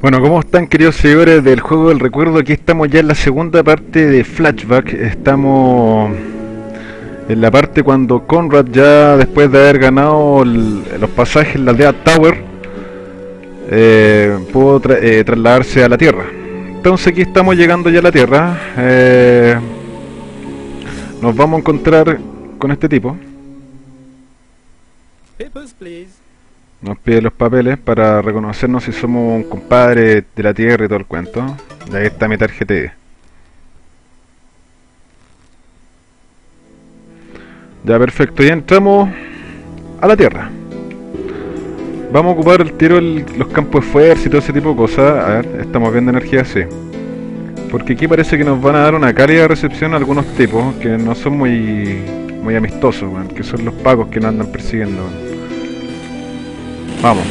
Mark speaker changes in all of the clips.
Speaker 1: Bueno, ¿cómo están queridos seguidores del juego del recuerdo? Aquí estamos ya en la segunda parte de Flashback. Estamos en la parte cuando Conrad ya después de haber ganado los pasajes en la aldea Tower eh, pudo eh, trasladarse a la Tierra. Entonces aquí estamos llegando ya a la Tierra. Eh, nos vamos a encontrar con este tipo.
Speaker 2: Papers, please.
Speaker 1: Nos pide los papeles para reconocernos si somos un compadre de la tierra y todo el cuento. Y ahí está mi tarjeta. Ya, perfecto. Ya entramos a la tierra. Vamos a ocupar el tiro el- los campos de fuerza y todo ese tipo de cosas. A ver, estamos viendo energía, sí. Porque aquí parece que nos van a dar una cálida recepción a algunos tipos que no son muy muy amistosos, weón, que son los pagos que nos andan persiguiendo. Vamos.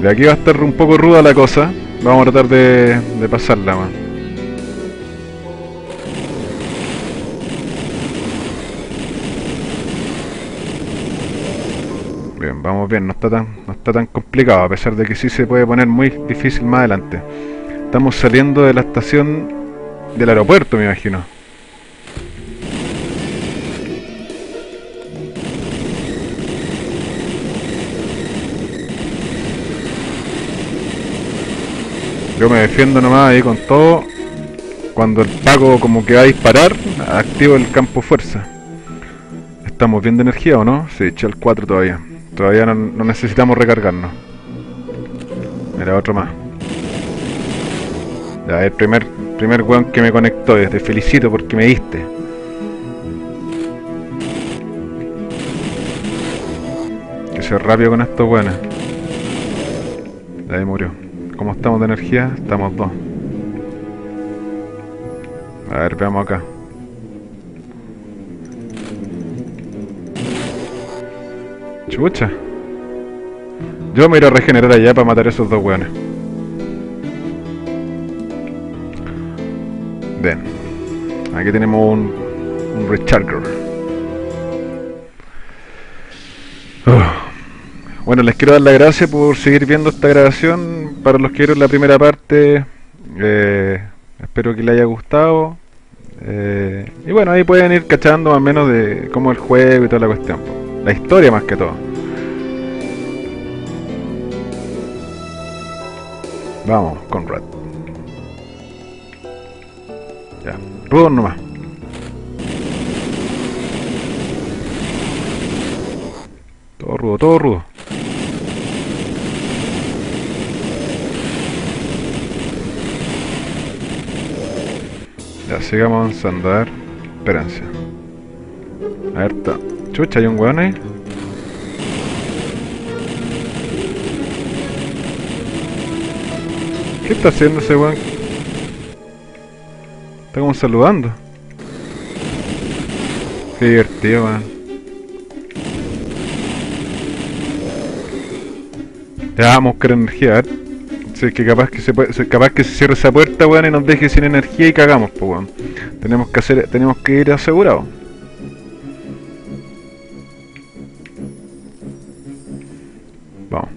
Speaker 1: De aquí va a estar un poco ruda la cosa. Vamos a tratar de, de pasarla, man. Bien, vamos bien, no está tan, no está tan complicado, a pesar de que sí se puede poner muy difícil más adelante. Estamos saliendo de la estación del aeropuerto, me imagino. Yo me defiendo nomás ahí con todo. Cuando el Paco como que va a disparar, activo el campo fuerza. ¿Estamos bien de energía o no? Sí, eché el 4 todavía. Todavía no, necesitamos recargarnos. Mira, otro más. Ya, el primer, primer weón que me conectó. Te felicito porque me diste. Que sea rápido con estos weones. Ahí murió. ¿Cómo estamos de energía? Estamos dos. A ver, veamos acá. Chucha. Yo me iré a regenerar allá para matar a esos dos weones. Bien. Aquí tenemos un, un recharger. Bueno, les quiero dar las gracias por seguir viendo esta grabación. Para los que vieron la primera parte, eh, espero que les haya gustado. Eh, y bueno, ahí pueden ir cachando más o menos de cómo el juego y toda la cuestión. La historia más que todo. Vamos, Conrad. Ya, rudo nomás. Todo rudo, todo rudo. Ya, sigamos avanzando, a ver. Espérense. A ver, está. Chucha, hay un weón ahí. ¿Qué está haciendo ese weón? Está como saludando. Qué divertido, weón. Ya vamos a buscar energía, a ver. Si es que capaz que se puede, capaz que se cierre esa puerta, weón, y nos deje sin energía y cagamos, pues weón. Tenemos que hacer, tenemos que ir asegurados. Vamos.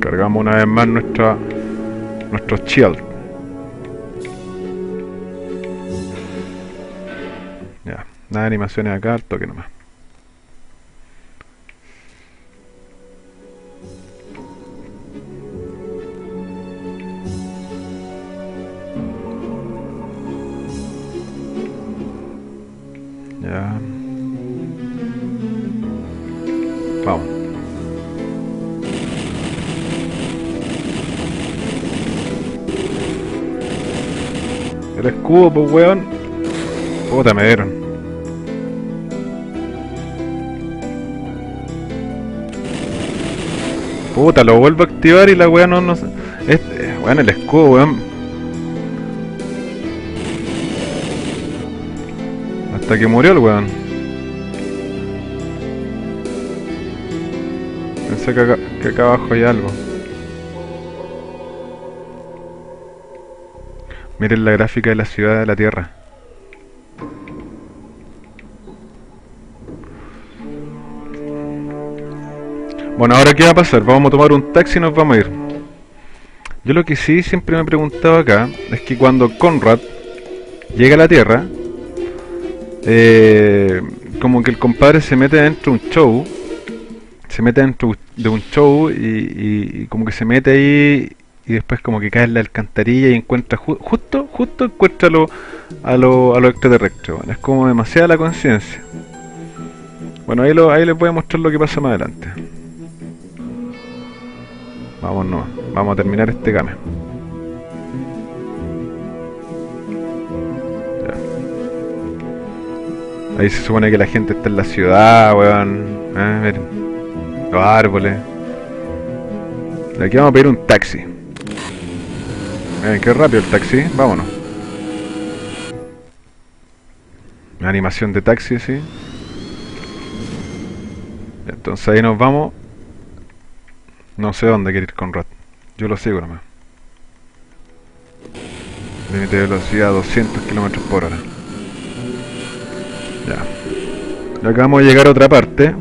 Speaker 1: Cargamos una vez más nuestra nuestro shield. Ya, nada de animaciones acá, toque nomás. Ya. Vamos. El escudo, pues weón. Puta, me dieron. Puta, lo vuelvo a activar y la weá no, no Este, weón, el escudo, weón. Hasta que murió el weón. Pensé que acá, que acá abajo hay algo. Miren la gráfica de la ciudad de la Tierra. Bueno, ahora qué va a pasar? Vamos a tomar un taxi y nos vamos a ir. Yo lo que sí siempre me he preguntado acá es que cuando Conrad llega a la Tierra, eh, como que el compadre se mete dentro de un show, se mete dentro de un show y, como que se mete ahí y después como que cae en la alcantarilla y encuentra justo, justo encuentra a los a lo, lo extraterrestres. es como demasiada la conciencia. Bueno, ahí, lo, ahí les voy a mostrar lo que pasa más adelante. Vamos no, vamos a terminar este game. Ahí se supone que la gente está en la ciudad, weón. Eh. Los árboles. Aquí vamos a pedir un taxi. Miren, qué rápido el taxi. Vámonos. animación de taxi, sí. Entonces ahí nos vamos. No sé dónde quiere ir Conrad. Yo lo sigo nomás. Límite de velocidad 200 km por hora. Ya. Acá vamos a llegar a otra parte.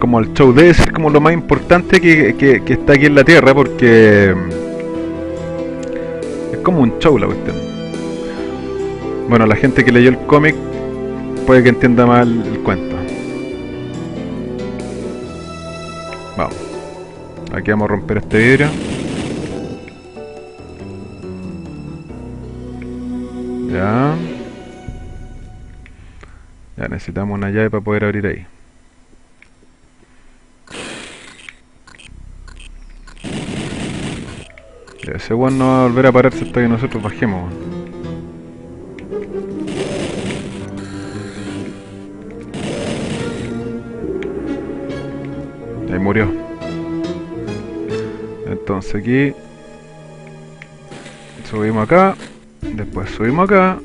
Speaker 1: Como el show debe ser como lo más importante que, que está aquí en la Tierra porque es como un show la cuestión. Bueno, la gente que leyó el cómic puede que entienda mal el cuento. Vamos. Aquí vamos a romper este vidrio. Ya. Ya necesitamos una llave para poder abrir ahí. Ya, ese bueno no va a volver a pararse hasta que nosotros bajemos. Ahí murió. Entonces aquí subimos acá, después subimos acá,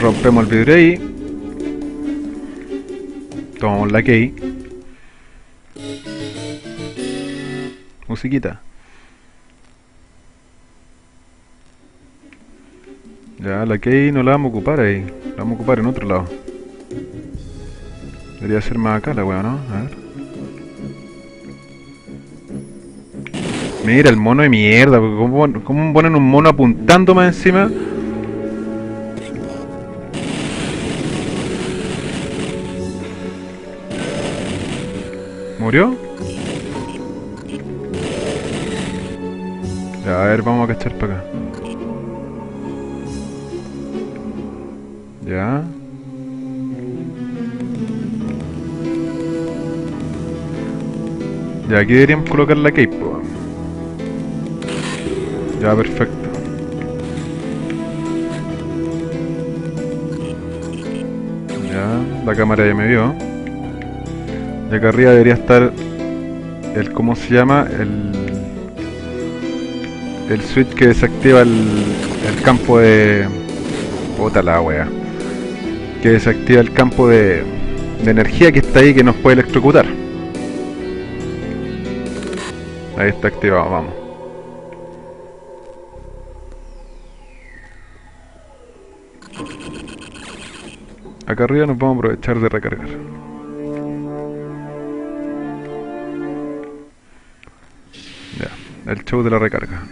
Speaker 1: rompemos el vidrio ahí, tomamos la key, musiquita. Ya, la key no la vamos a ocupar ahí, la vamos a ocupar en otro lado. Debería ser más acá la weá, ¿no? A ver. Mira, el mono de mierda, ¿cómo, cómo ponen un mono apuntando más encima? ¿Murió? Ya, a ver, vamos a cachar para acá. Ya. Ya, aquí deberíamos colocar la cape, ya, perfecto. Ya, la cámara ya me vio. Y acá arriba debería estar el, ¿cómo se llama? El, el switch que desactiva el, el campo de... Puta la wea. Que desactiva el campo de, de energía que está ahí que nos puede electrocutar. Ahí está activado, vamos. Acá arriba nos vamos a aprovechar de recargar. Ya, el show de la recarga.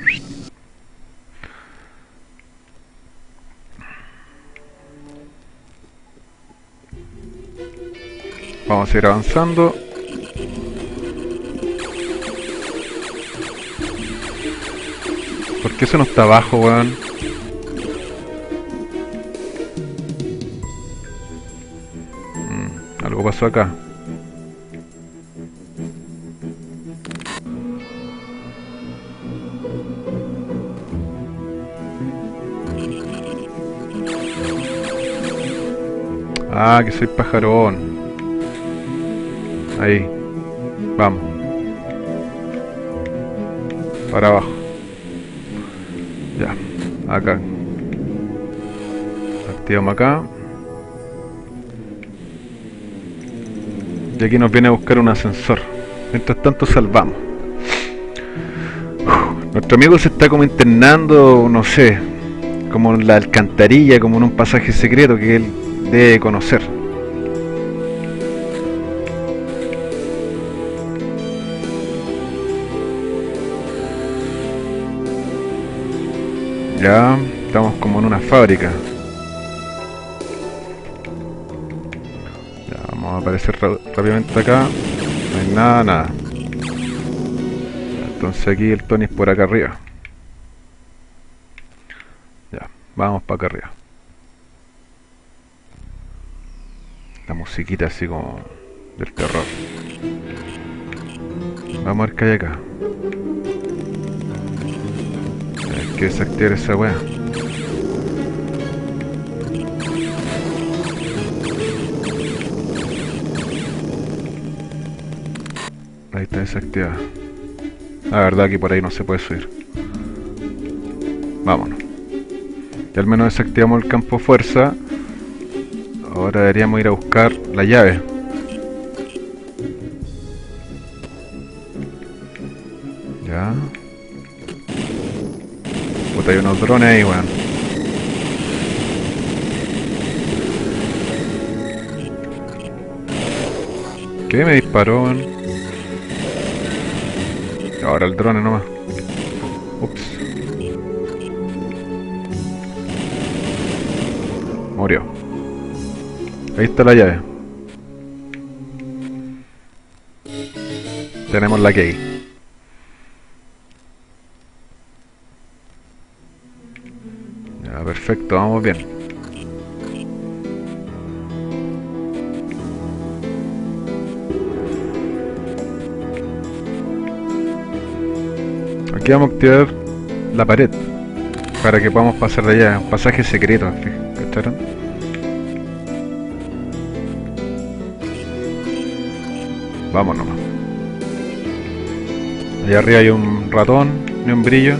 Speaker 1: Vamos a ir avanzando. ¿Por qué eso no está abajo, weón? Acá. Ah, que soy pajarón. Ahí. Vamos. Para abajo. Ya. Acá. Activamos acá. Y aquí nos viene a buscar un ascensor. Mientras tanto salvamos. nuestro amigo se está como internando, no sé, como en la alcantarilla, como en un pasaje secreto, que él debe conocer. Ya, estamos como en una fábrica. Aparecer rápidamente acá. No hay nada, nada. entonces aquí el Tony es por acá arriba. Ya, vamos para acá arriba. La musiquita así como del terror. Vamos a ver qué hay acá. Hay que desactivar esa weá. Ahí está desactivada. La verdad que por ahí no se puede subir. Vámonos. Y al menos desactivamos el campo fuerza. Ahora deberíamos ir a buscar la llave. Ya. Puta, hay unos drones ahí, weón. ¿Qué me disparó, weón? Ahora el drone nomás. Ups. Murió. Ahí está la llave. Tenemos la key. perfecto, vamos bien. Vamos a activar la pared para que podamos pasar de allá, un pasaje secreto, ¿cacharon? Vamos nomás. Allá arriba hay un ratón y un brillo.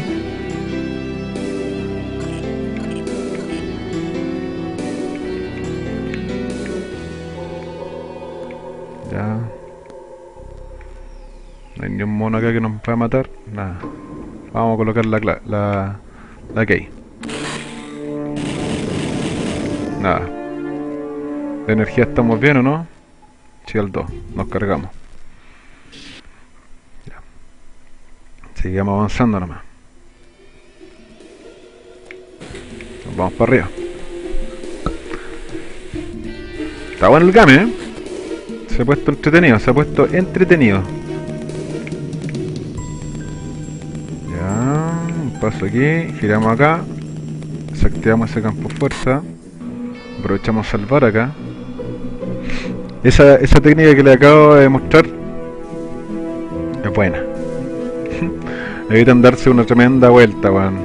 Speaker 1: acá que nos va a matar. Nada. Vamos a colocar la, la, la key. Nada. De energía estamos bien o no? Sí, al 2. Nos cargamos. Ya. Seguimos avanzando nomás. Nos vamos para arriba. Está bueno el game, ¿eh? Se ha puesto entretenido, se ha puesto entretenido. Paso aquí, giramos acá, desactivamos ese campo fuerza, aprovechamos salvar acá. Esa, esa técnica que le acabo de mostrar es buena. Evitan darse una tremenda vuelta, weón.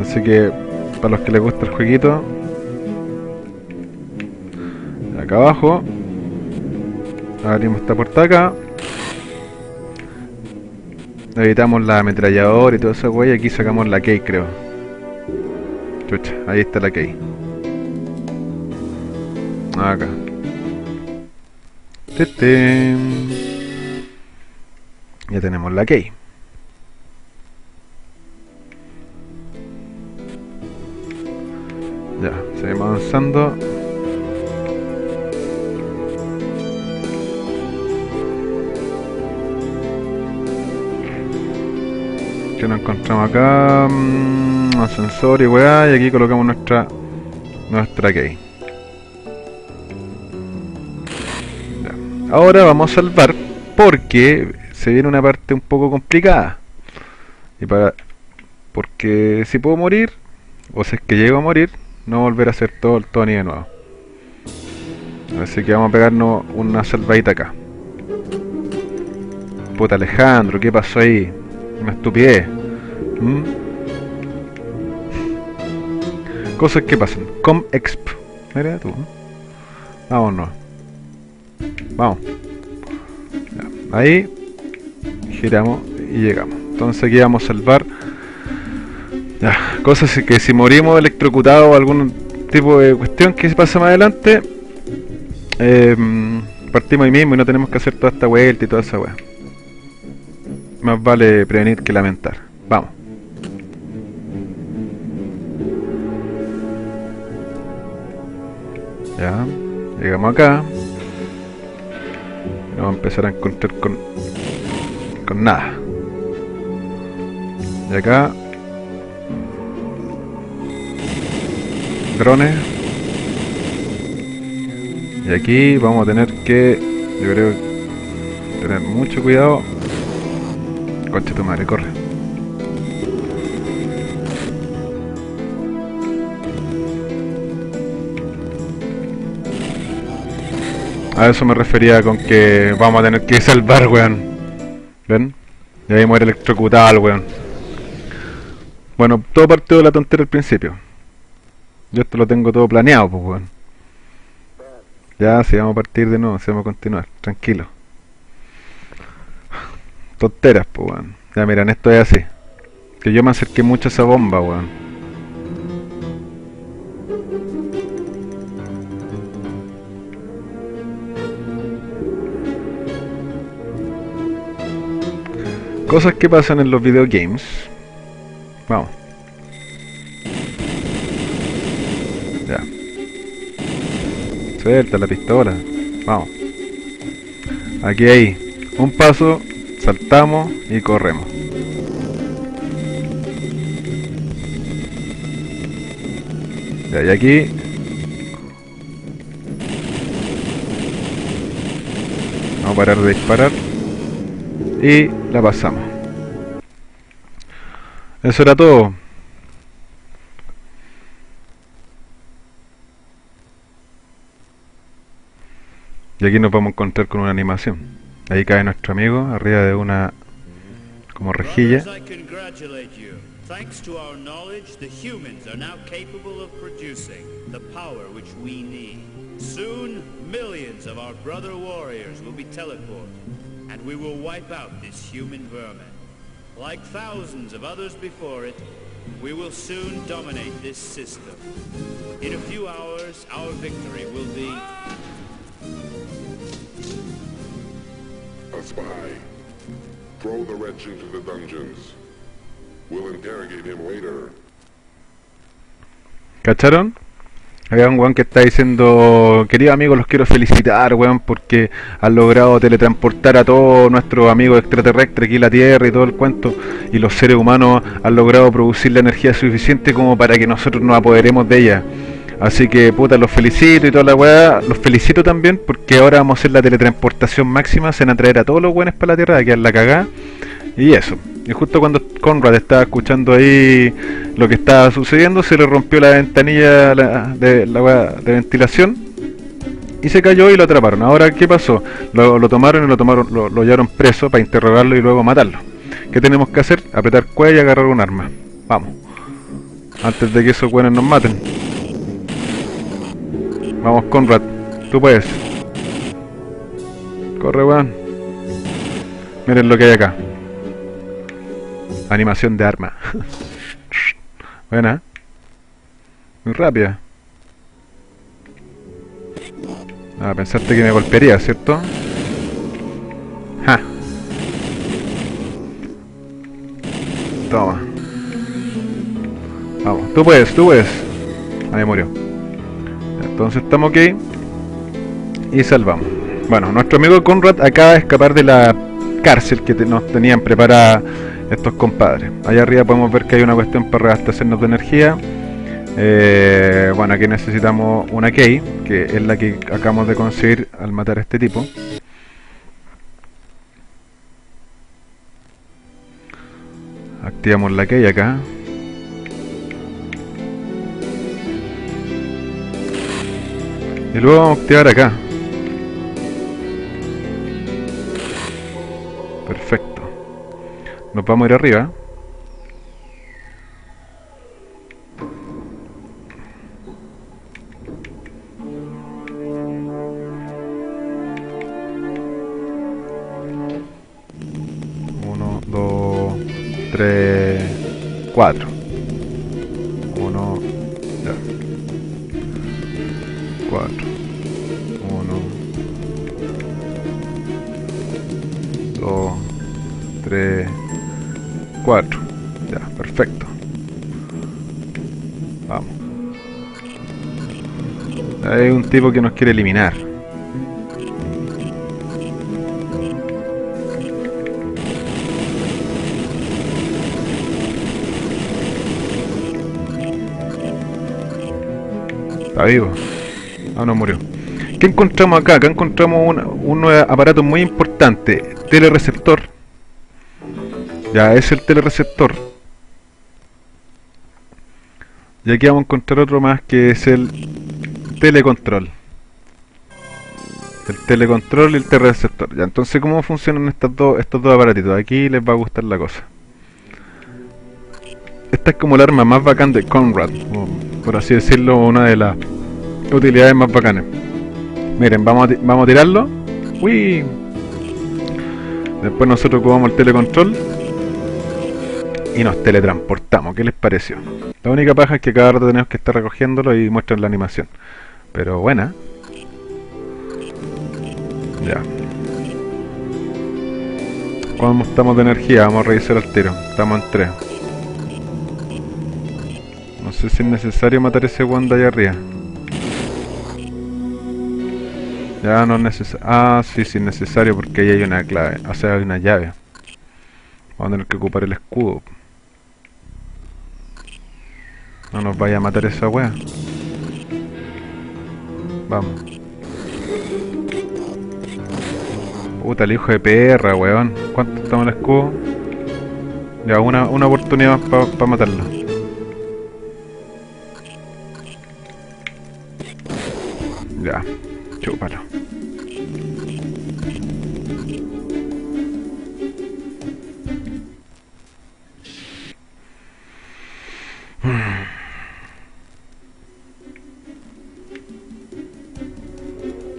Speaker 1: Así que, para los que les gusta el jueguito, acá abajo, abrimos esta puerta acá, Evitamos la ametralladora y todo eso, güey. Aquí sacamos la key, creo. Chucha, ahí está la key. Acá. Ya tenemos la key. Ya, seguimos avanzando. Nos encontramos acá mm, ascensor y weá y aquí colocamos nuestra nuestra key. Ahora vamos a salvar porque se viene una parte un poco complicada. Y para porque si puedo morir o si es que llego a morir no volver a hacer todo el Tony de nuevo. Así que vamos a pegarnos una salvadita acá. Puta Alejandro, ¿qué pasó ahí? Una estupidez. ¿Mm? Cosas que pasan. Com exp. Mira tú. Vámonos. Vamos. Ahí. Giramos y llegamos. Entonces aquí vamos a salvar. Ya, cosas que si morimos electrocutados o algún tipo de cuestión que se pasa más adelante, eh, partimos ahí mismo y no tenemos que hacer toda esta vuelta y toda esa weá. Más vale prevenir que lamentar. Vamos. Ya, llegamos acá. Vamos a empezar a encontrar con, con nada. Y acá drones y aquí vamos a tener que yo creo tener mucho cuidado coche tu madre corre a eso me refería con que vamos a tener que salvar weón ¿ven? y ahí muere electrocutado el weón bueno, todo partió de la tontera al principio yo esto lo tengo todo planeado, pues, weón. Ya, si vamos a partir de nuevo, si vamos a continuar, tranquilo. Tonteras, pues, weón. Ya, miran, esto es así. Que yo me acerqué mucho a esa bomba, weón. Cosas que pasan en los videogames. Vamos. Suelta la pistola. Vamos. Aquí hay un paso, saltamos y corremos. Ya, y aquí vamos a parar de disparar y la pasamos. Eso era todo. Y aquí nos vamos a encontrar con una animación. Ahí cae nuestro amigo arriba de una como rejilla. Thanks to our knowledge, the humans are now capable of producing the power which we need. Soon, millions of our brother warriors will be teleported, and we will wipe out this human vermin. Like thousands of others before it, we will soon dominate this system. In a few hours, our victory will be
Speaker 2: A spy. Throw the wretch into the dungeons. We'll interrogate him later.
Speaker 1: ¿Cacharon? Había un weón que está diciendo, queridos amigos, los quiero felicitar, weón, porque han logrado teletransportar a todos nuestros amigos extraterrestres aquí la Tierra y todo el cuento, y los seres humanos han logrado producir la energía suficiente como para que nosotros nos apoderemos de ella. Así que puta, los felicito y toda la weá. Los felicito también porque ahora vamos a hacer la teletransportación máxima. Se van a traer a todos los buenos para la tierra, a quedar la cagada. Y eso. Y justo cuando Conrad estaba escuchando ahí lo que estaba sucediendo, se le rompió la ventanilla de la de ventilación y se cayó y lo atraparon. Ahora, ¿qué pasó? Lo, tomaron y lo tomaron, lo, lo llevaron preso para interrogarlo y luego matarlo. ¿Qué tenemos que hacer? Apretar cuello y agarrar un arma. Vamos. Antes de que esos buenos nos maten. Vamos, Conrad. Tú puedes. Corre, weón. Miren lo que hay acá. Animación de arma. Buena. Muy rápida. Ah, pensaste que me golpearía, ¿cierto? Ja. Toma. Vamos, tú puedes, tú puedes. Ahí murió. Entonces estamos ok. Y salvamos. Bueno, nuestro amigo Conrad acaba de escapar de la cárcel que nos tenían preparada estos compadres. Allá arriba podemos ver que hay una cuestión para reabastecernos de energía. Eh, bueno, aquí necesitamos una key, que es la que acabamos de conseguir al matar a este tipo. Activamos la key acá. Y luego vamos a activar acá. Perfecto. Nos vamos a ir arriba. Uno, dos, tres, cuatro. Perfecto. Vamos. Hay un tipo que nos quiere eliminar. Está vivo. Ah, no murió. ¿Qué encontramos acá? Acá encontramos un, un aparato muy importante. Telereceptor. Ya, es el telereceptor. Y aquí vamos a encontrar otro más que es el telecontrol. El telecontrol y el telereceptor. Ya, entonces, ¿cómo funcionan estos dos, estos dos aparatitos? Aquí les va a gustar la cosa. Esta es como el arma más bacán de Conrad, por así decirlo, una de las utilidades más bacanas. Miren, vamos a, vamos a tirarlo. Uy. Después nosotros ocupamos el telecontrol y nos teletransportamos. ¿Qué les pareció? La única paja es que cada rato tenemos que estar recogiéndolo y muestran la animación. Pero buena. Ya. ¿Cómo estamos de energía? Vamos a revisar el tiro. Estamos en 3. No sé si es necesario matar ese wanda allá arriba. Ya no es necesario. Ah, sí, sí es necesario porque ahí hay una clave. O sea, hay una llave. Vamos a tener que ocupar el escudo. No nos vaya a matar esa wea. Vamos. Puta, el hijo de perra, weón. ¿Cuánto estamos en el escudo? Ya, una, una oportunidad más para matarlo. Ya, chúpalo.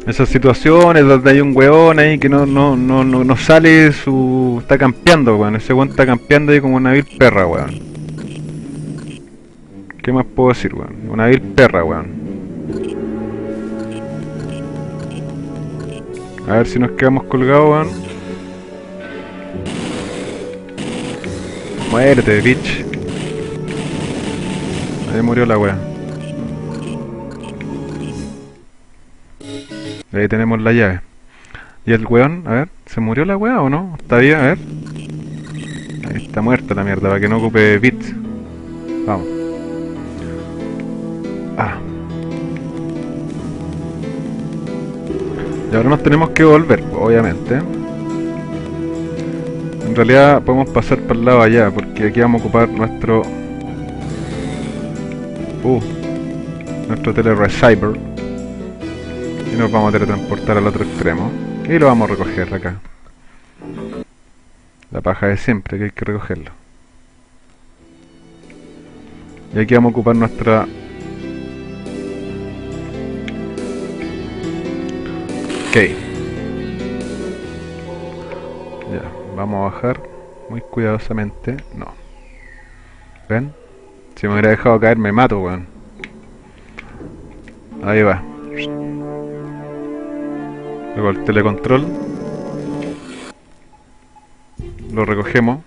Speaker 1: Esas situaciones donde hay un weón ahí que no, no, no, no, no sale su... está campeando, weón. Ese weón está campeando ahí como una vil perra, weón. ¿Qué más puedo decir, weón? Una vil perra, weón. A ver si nos quedamos colgados, weón. Muérete, bitch. Ahí murió la weá. Ahí tenemos la llave. ¿Y el weón? A ver, ¿se murió la weá o no? ¿Está bien? A ver. Ahí está muerta la mierda, para que no ocupe bits. Vamos. Ah. Y ahora nos tenemos que volver, obviamente. En realidad podemos pasar para el lado allá, porque aquí vamos a ocupar nuestro... Uh, nuestro telereceiver y nos vamos a teletransportar al otro extremo. Y lo vamos a recoger acá. La paja de siempre que hay que recogerlo. Y aquí vamos a ocupar nuestra ok ya, vamos a bajar muy cuidadosamente. No. ¿ven? si me hubiera dejado caer me mato weón. Ahí va Luego el telecontrol. Lo recogemos.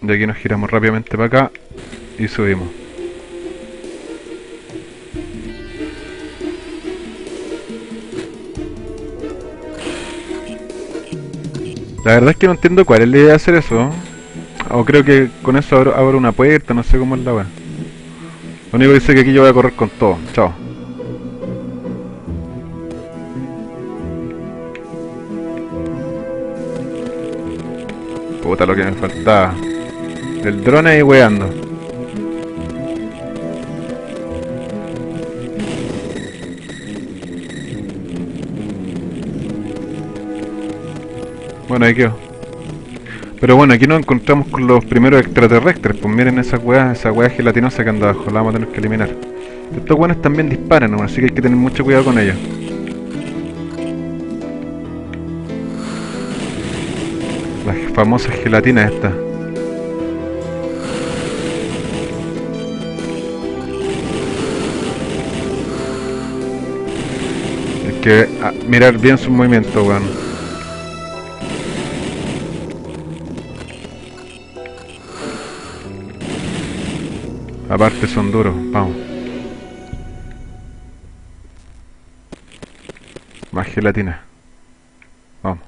Speaker 1: De aquí nos giramos rápidamente para acá y subimos. La verdad es que no entiendo cuál es la idea de hacer eso. O creo que con eso abro, una puerta, no sé cómo es la weá. Lo único que dice que aquí yo voy a correr con todo. Chao. Puta lo que me faltaba. El drone ahí weando. Bueno, ahí quedó. Pero bueno, aquí nos encontramos con los primeros extraterrestres. Pues miren esa weá, esa weá gelatinosa que anda abajo. La vamos a tener que eliminar. Estos weones también disparan, así que hay que tener mucho cuidado con ellos. Las famosas gelatinas estas. Hay que ah, mirar bien sus movimientos, weón. Aparte son duros, vamos. Más gelatina. Vamos.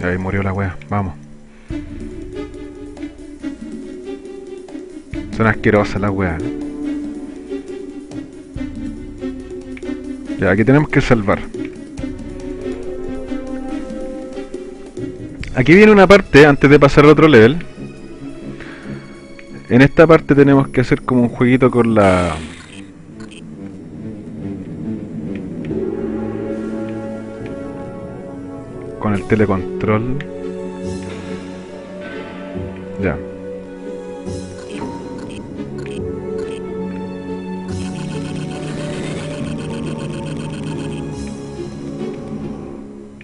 Speaker 1: Ahí murió la wea, vamos. Son asquerosas las weas. Ya, aquí tenemos que salvar. Aquí viene una parte antes de pasar al otro level. En esta parte tenemos que hacer como un jueguito con la... Con el telecontrol.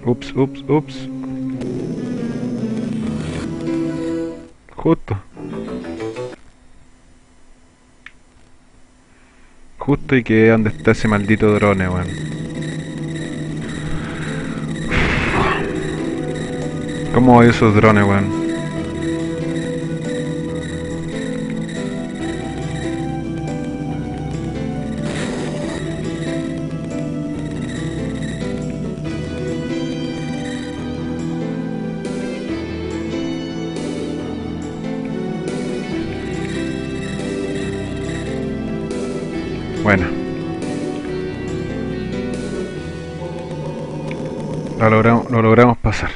Speaker 1: Ups, ups, ups. Justo. Justo y que donde está ese maldito drone, weón. ¿Cómo odio esos drones, weón? Lo logramos, lo logramos pasar.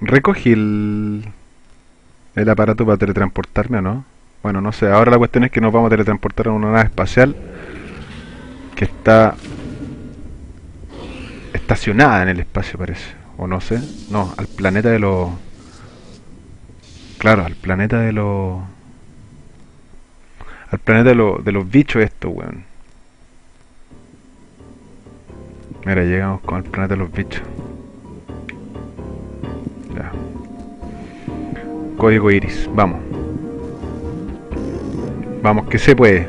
Speaker 1: Recogí el, el aparato para teletransportarme o no. Bueno, no sé. Ahora la cuestión es que nos vamos a teletransportar a una nave espacial que está estacionada en el espacio, parece. O no sé. No, al planeta de los... Claro, al planeta de los... Al planeta de, los de los bichos estos, weón. Mira, llegamos con el planeta de los bichos. Ya. Código iris, vamos. Vamos, que se puede.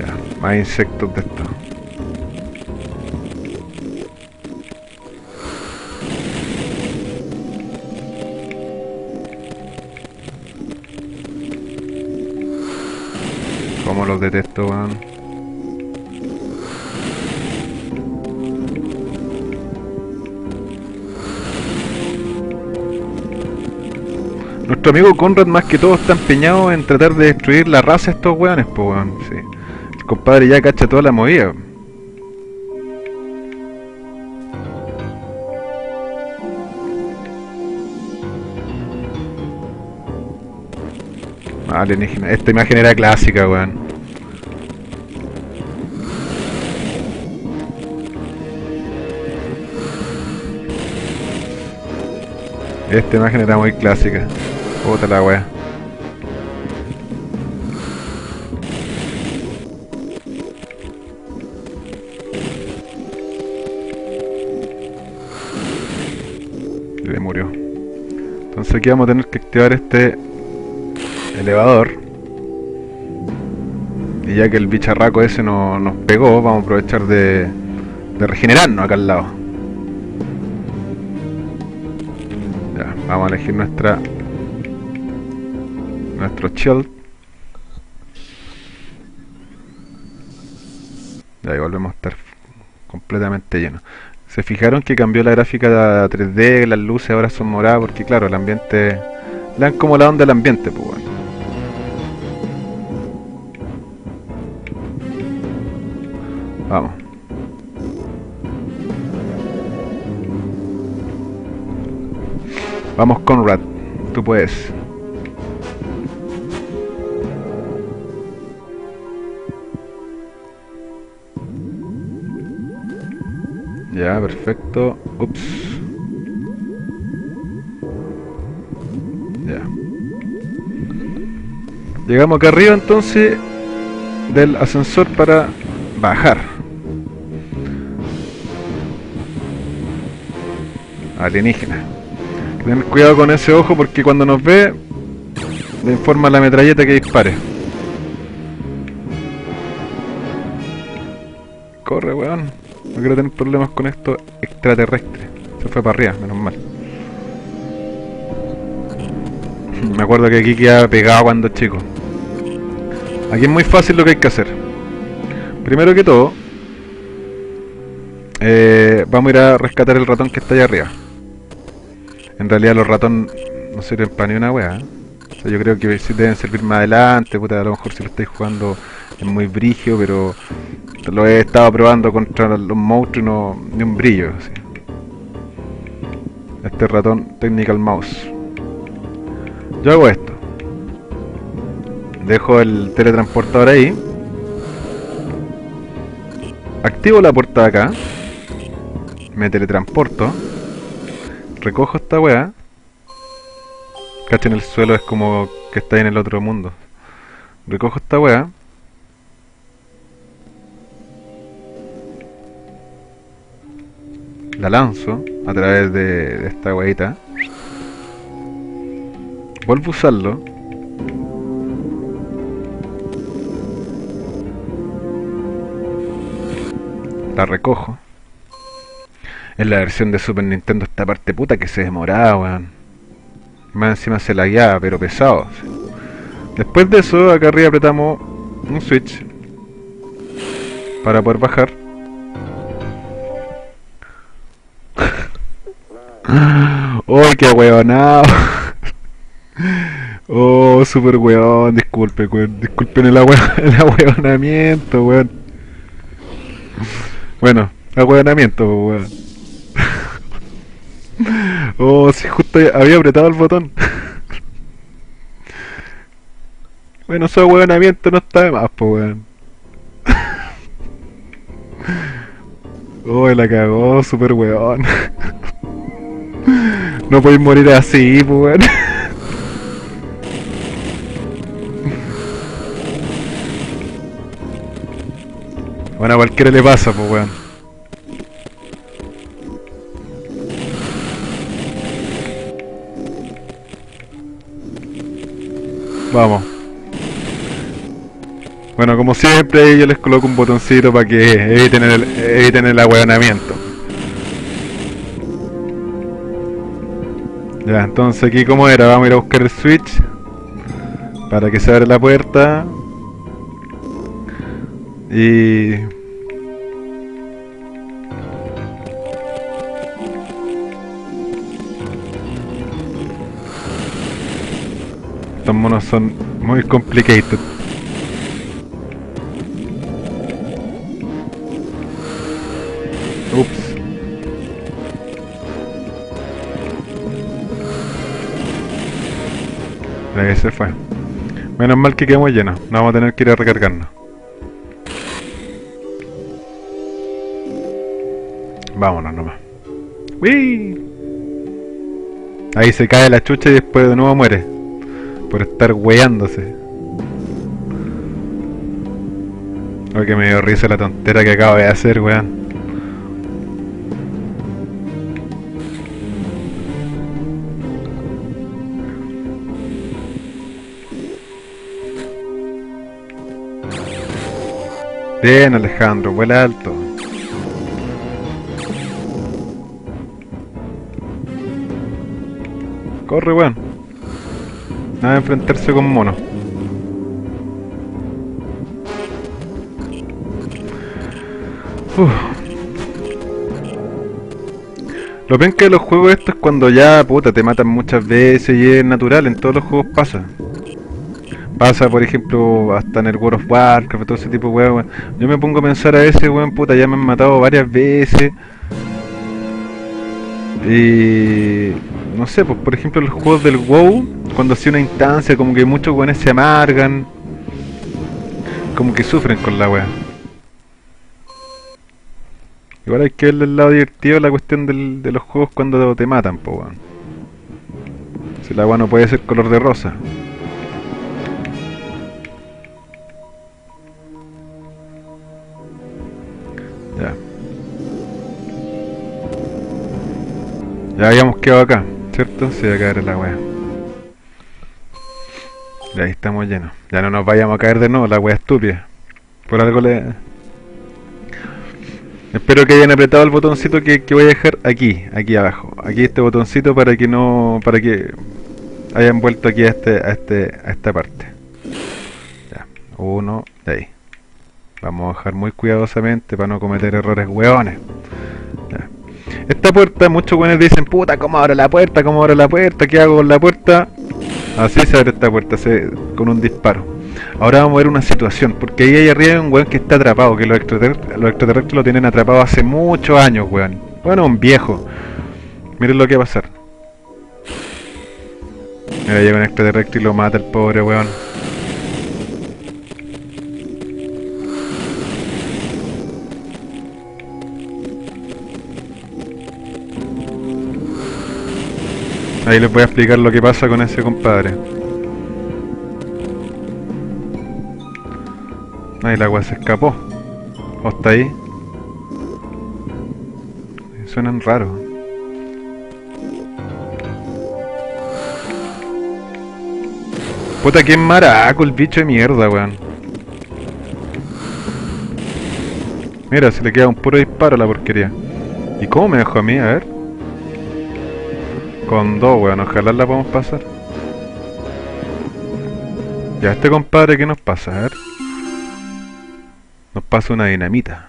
Speaker 1: Ya, más insectos de estos. Como los detesto, weón. Nuestro amigo Conrad más que todo está empeñado en tratar de destruir la raza de estos weones, pues weón. El compadre ya cacha toda la movida. Alienígena. Esta imagen era clásica, weón. Esta imagen era muy clásica. Puta la wea. Le murió. Entonces aquí vamos a tener que activar este elevador. Y ya que el bicharraco ese no, nos pegó, vamos a aprovechar de, de regenerarnos acá al lado. Ya, vamos a elegir nuestra nuestro shield. Ya ahí volvemos a estar completamente lleno. Se fijaron que cambió la gráfica de 3D, las luces ahora son moradas porque claro, el ambiente le dan como la onda del ambiente, pues bueno. Vamos. Vamos Conrad, tú puedes. Ya, perfecto. Ups. Ya. Llegamos acá arriba entonces del ascensor para bajar. alienígena. Tener cuidado con ese ojo porque cuando nos ve, le informa la metralleta que dispare. Corre, weón. No quiero tener problemas con esto extraterrestre. Se fue para arriba, menos mal. Me acuerdo que aquí quedaba pegado cuando chico. Aquí es muy fácil lo que hay que hacer. Primero que todo, eh, vamos a ir a rescatar el ratón que está allá arriba. En realidad los ratones no sirven para ni una wea. O sea, yo creo que sí deben servir más adelante, puta, a lo mejor si lo estáis jugando es muy brigio, pero lo he estado probando contra los monstruos no, ni un brillo. así. Este ratón Technical Mouse. Yo hago esto. Dejo el teletransportador ahí. Activo la puerta de acá. Me teletransporto. Recojo esta weá. Cacha en el suelo es como que está en el otro mundo. Recojo esta weá. La lanzo a través de, esta weita. Vuelvo a usarlo. La recojo. En la versión de Super Nintendo esta parte puta que se demoraba, weón. Más encima se la guiaba, pero pesado. Después de eso, acá arriba apretamos un switch para poder bajar. ¡Oh, qué weonado! Oh, super weón, disculpe, weón. Disculpen el, ahue- el ahueonamiento, weón. Bueno, ahueonamiento, weón. Oh, si justo había apretado el botón. Bueno, su ahueonamiento no está de más, po, weón. Oh, la cagó, super weón. No podéis morir así, po, weón. Bueno, a cualquiera le pasa, pues weón. Vamos. Bueno, como siempre, yo les coloco un botoncito para que eviten el, eviten el ahueonamiento. Ya, entonces aquí como era, vamos a ir a buscar el switch para que se abra la puerta y estos monos son muy complicated. Ahí se fue. Menos mal que quedamos llenos. No vamos a tener que ir a recargarnos. Vámonos nomás. ¡Wii! Ahí se cae la chucha y después de nuevo muere. Por estar weándose. Oh, que me dio risa la tontera que acabo de hacer, weón. Bien, Alejandro, vuela alto. Corre, weón. Nada de enfrentarse con monos. Uf. Lo peor que los juegos estos es cuando ya, puta, te matan muchas veces y es natural, en todos los juegos pasa. Pasa, por ejemplo, hasta en el World of Warcraft, todo ese tipo de weón. Yo me pongo a pensar a veces, weón, puta, ya me han matado varias veces. Y no sé, pues por ejemplo los juegos del WoW, cuando hacía una instancia, como que muchos weones se amargan, como que sufren con la wea. Igual hay que verle el lado divertido la cuestión del- de los juegos cuando te matan, po weón. Si la wea no puede ser color de rosa. Ya. Habíamos quedado acá, ¿cierto? Se va a caer la wea. Y ahí estamos llenos. Ya no nos vayamos a caer de nuevo, la wea estúpida. Por algo le... Espero que hayan apretado el botoncito que, que voy a dejar aquí, aquí abajo. Aquí este botoncito para que no... para que hayan vuelto aquí a este, a este, a esta parte. Ya, uno, de ahí. Vamos a bajar muy cuidadosamente para no cometer errores hueones. Esta puerta, muchos buenos dicen, puta, ¿cómo abro la puerta? ¿Cómo abro la puerta? ¿Qué hago con la puerta? Así se abre esta puerta, se, con un disparo. Ahora vamos a ver una situación, porque ahí, ahí arriba hay un weón que está atrapado, que los extraterrestres, los extraterrestres lo tienen atrapado hace muchos años, weón. Bueno, un viejo. Miren lo que va a pasar. Mira, llega un extraterrestre y lo mata el pobre weón. Ahí les voy a explicar lo que pasa con ese compadre. Ahí la agua se escapó. ¿O está ahí? Suenan raros. Puta, que maraco el bicho de mierda, weón. Mira, se le queda un puro disparo a la porquería. ¿Y cómo me dejó a mí? A ver. Con dos, weón. Ojalá la podamos pasar. Ya, este compadre, ¿qué nos pasa? A ver. Nos pasa una dinamita.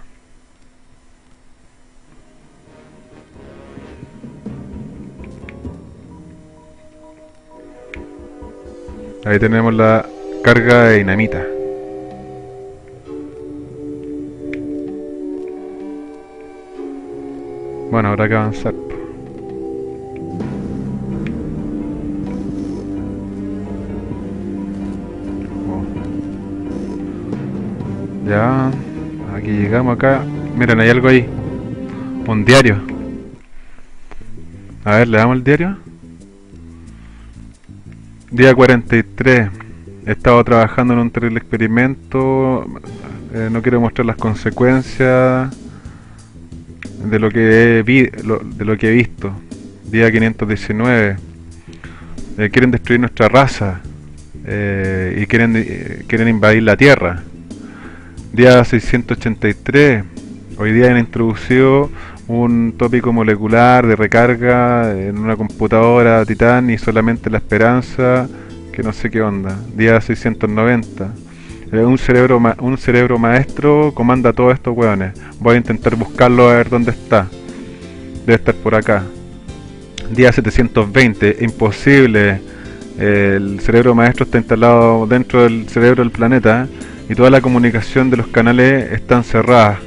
Speaker 1: Ahí tenemos la carga de dinamita. Bueno, habrá que avanzar. Ya, aquí llegamos acá. Miren, hay algo ahí. Un diario. A ver, le damos el diario. Día 43. He estado trabajando en un terrible experimento. eh, no quiero mostrar las consecuencias de lo que he, vi- de lo que he visto. Día 519. Eh, quieren destruir nuestra raza. eh, y quieren, eh, quieren invadir la Tierra. Día 683. Hoy día han introducido un tópico molecular de recarga en una computadora Titan y solamente la esperanza, que no sé qué onda. Día 690. Eh, un cerebro ma- un cerebro maestro comanda todos estos hueones. Voy a intentar buscarlo a ver dónde está. Debe estar por acá. Día 720. Imposible. El cerebro maestro está instalado dentro del cerebro del planeta y toda la comunicación de los canales están cerradas.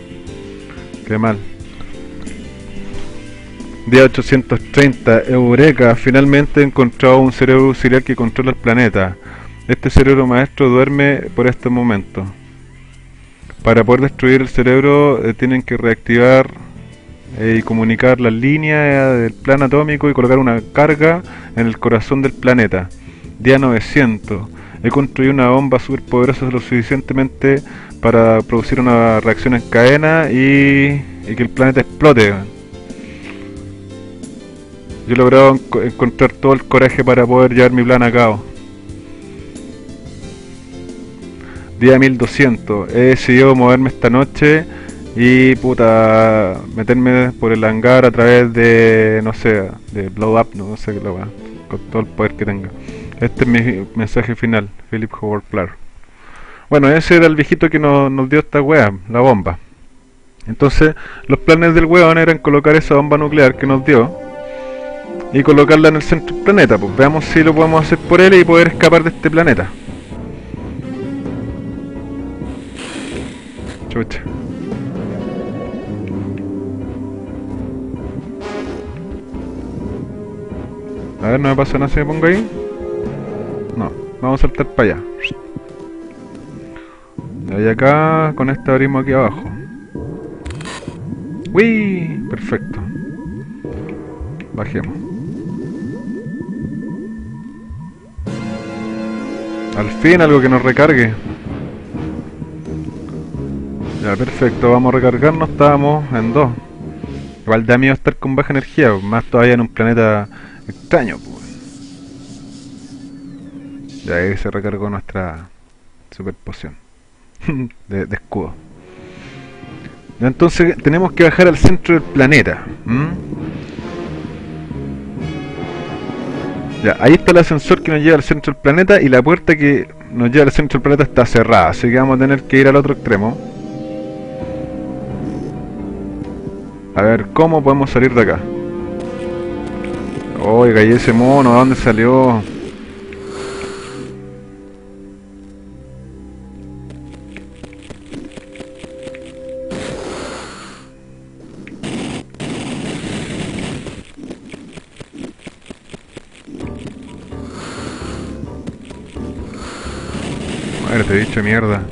Speaker 1: Qué mal. Día 830, Eureka, finalmente he encontrado un cerebro auxiliar que controla el planeta. Este cerebro maestro duerme por este momento. Para poder destruir el cerebro eh, tienen que reactivar eh, y comunicar las líneas del plan atómico y colocar una carga en el corazón del planeta. Día 900. He construido una bomba super poderosa lo suficientemente para producir una reacción en cadena y, y que el planeta explote. Yo he logrado enco- encontrar todo el coraje para poder llevar mi plan a cabo. Día 1200. He decidido moverme esta noche y puta meterme por el hangar a través de no sé, de blow up, no, sé qué weá, con todo el poder que tenga. Este es mi mensaje final, Philip Howard Clark. Bueno, ese era el viejito que nos, dio esta weá, la bomba. Entonces, los planes del weón eran colocar esa bomba nuclear que nos dio y colocarla en el centro del planeta. Pues veamos si lo podemos hacer por él y poder escapar de este planeta. Chucha. A ver, no me pasa nada si me pongo ahí. Vamos a saltar para allá. Y acá, con este abrimos aquí abajo. ¡Uy! Perfecto. Bajemos. Al fin algo que nos recargue. Ya, perfecto. Vamos a recargarnos. Estábamos en dos. Igual da miedo estar con baja energía, más todavía en un planeta extraño. Ya ahí se recargó nuestra super poción de, de escudo. Entonces tenemos que bajar al centro del planeta. Ya, ahí está el ascensor que nos lleva al centro del planeta y la puerta que nos lleva al centro del planeta está cerrada, así que vamos a tener que ir al otro extremo. A ver, ¿cómo podemos salir de acá? Oiga, ¿y ese mono? ¿A dónde salió? Te he dicho mierda.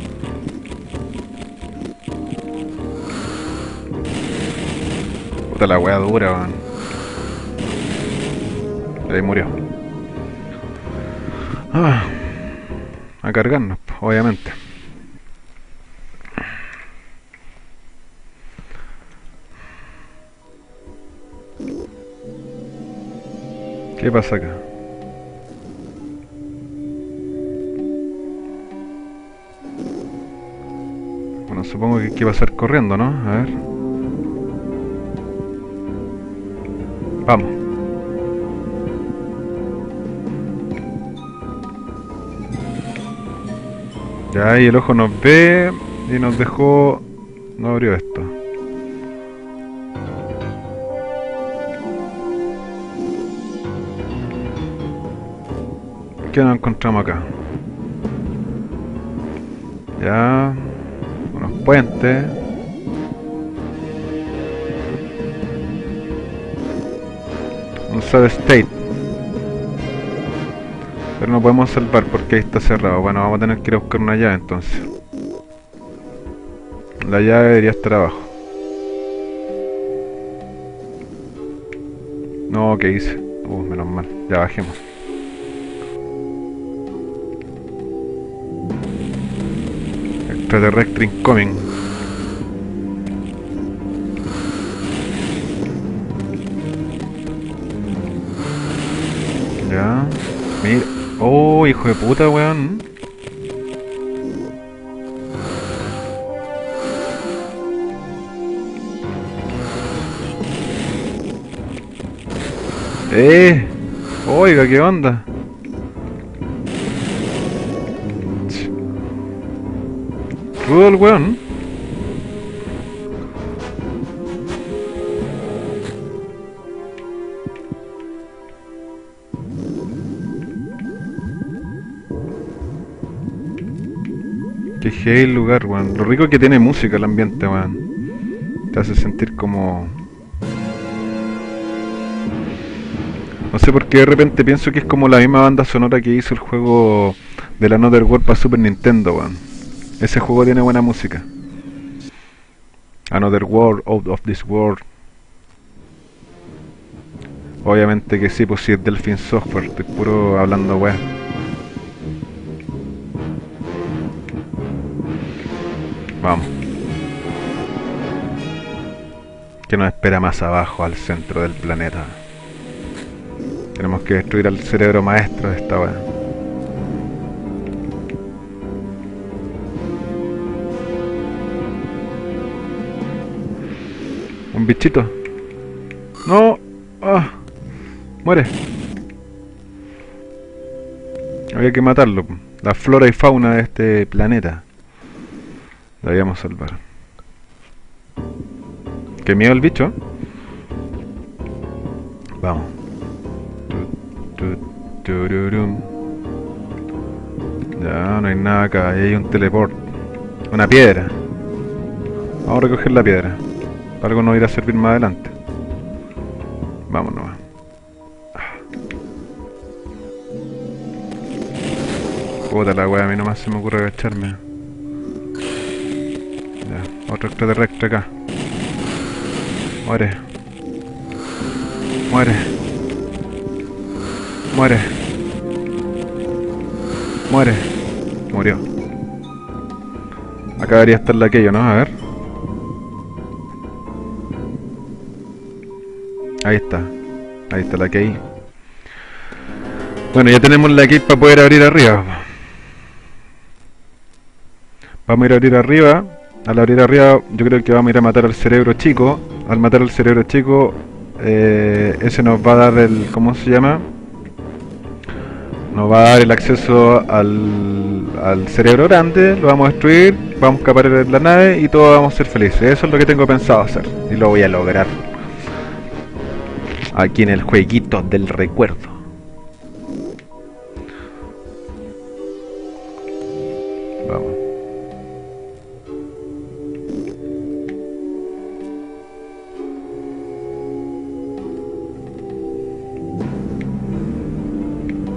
Speaker 1: Puta la wea dura, man. Ahí murió. Ah, a cargarnos, obviamente. ¿Qué pasa acá? Supongo que va a ser corriendo, ¿no? A ver. Vamos. Ya ahí el ojo nos ve y nos dejó... No abrió esto. ¿Qué nos encontramos acá? Ya puente. Un sub state. Pero no podemos salvar porque ahí está cerrado. Bueno, vamos a tener que ir a buscar una llave entonces. La llave debería estar abajo. No, ¿qué hice? Uh, menos mal. Ya bajemos. Extraterrestre incoming. Ya. Mira. Oh, hijo de puta, weón. Eh. Oiga, ¿qué onda? Rudo el weón. Qué gay el lugar, weón. Lo rico que tiene música el ambiente, weón. Te hace sentir como... No sé por qué de repente pienso que es como la misma banda sonora que hizo el juego de la Another World para Super Nintendo, weón. Ese juego tiene buena música. Another World, Out of This World. Obviamente que sí, pues si es Delphin Software, estoy puro hablando weá. Vamos. ¿Qué nos espera más abajo, al centro del planeta? Tenemos que destruir al cerebro maestro de esta weá. Un bichito. No. Ah. Muere. Había que matarlo. La flora y fauna de este planeta. La debíamos salvar. Qué miedo el bicho. Vamos. Ya, no hay nada acá. Hay un teleport. Una piedra. Vamos a recoger la piedra. Algo nos irá a servir más adelante. Vámonos. Puta la wea, a mí nomás se me ocurre agacharme. Ya, otro extraterrestre acá. Muere. Muere. Muere. Muere. Murió. Acá debería estar la aquello, ¿no? A ver. Ahí está. Ahí está la key. Bueno, ya tenemos la key para poder abrir arriba. Vamos a ir a abrir arriba. Al abrir arriba, yo creo que vamos a ir a matar al cerebro chico. Al matar al cerebro chico, eh, ese nos va a dar el. ¿Cómo se llama? Nos va a dar el acceso al, cerebro grande. Lo vamos a destruir. Vamos a escapar de la nave y todos vamos a ser felices. Eso es lo que tengo pensado hacer. Y lo voy a lograr. Aquí en el jueguito del recuerdo. Vamos.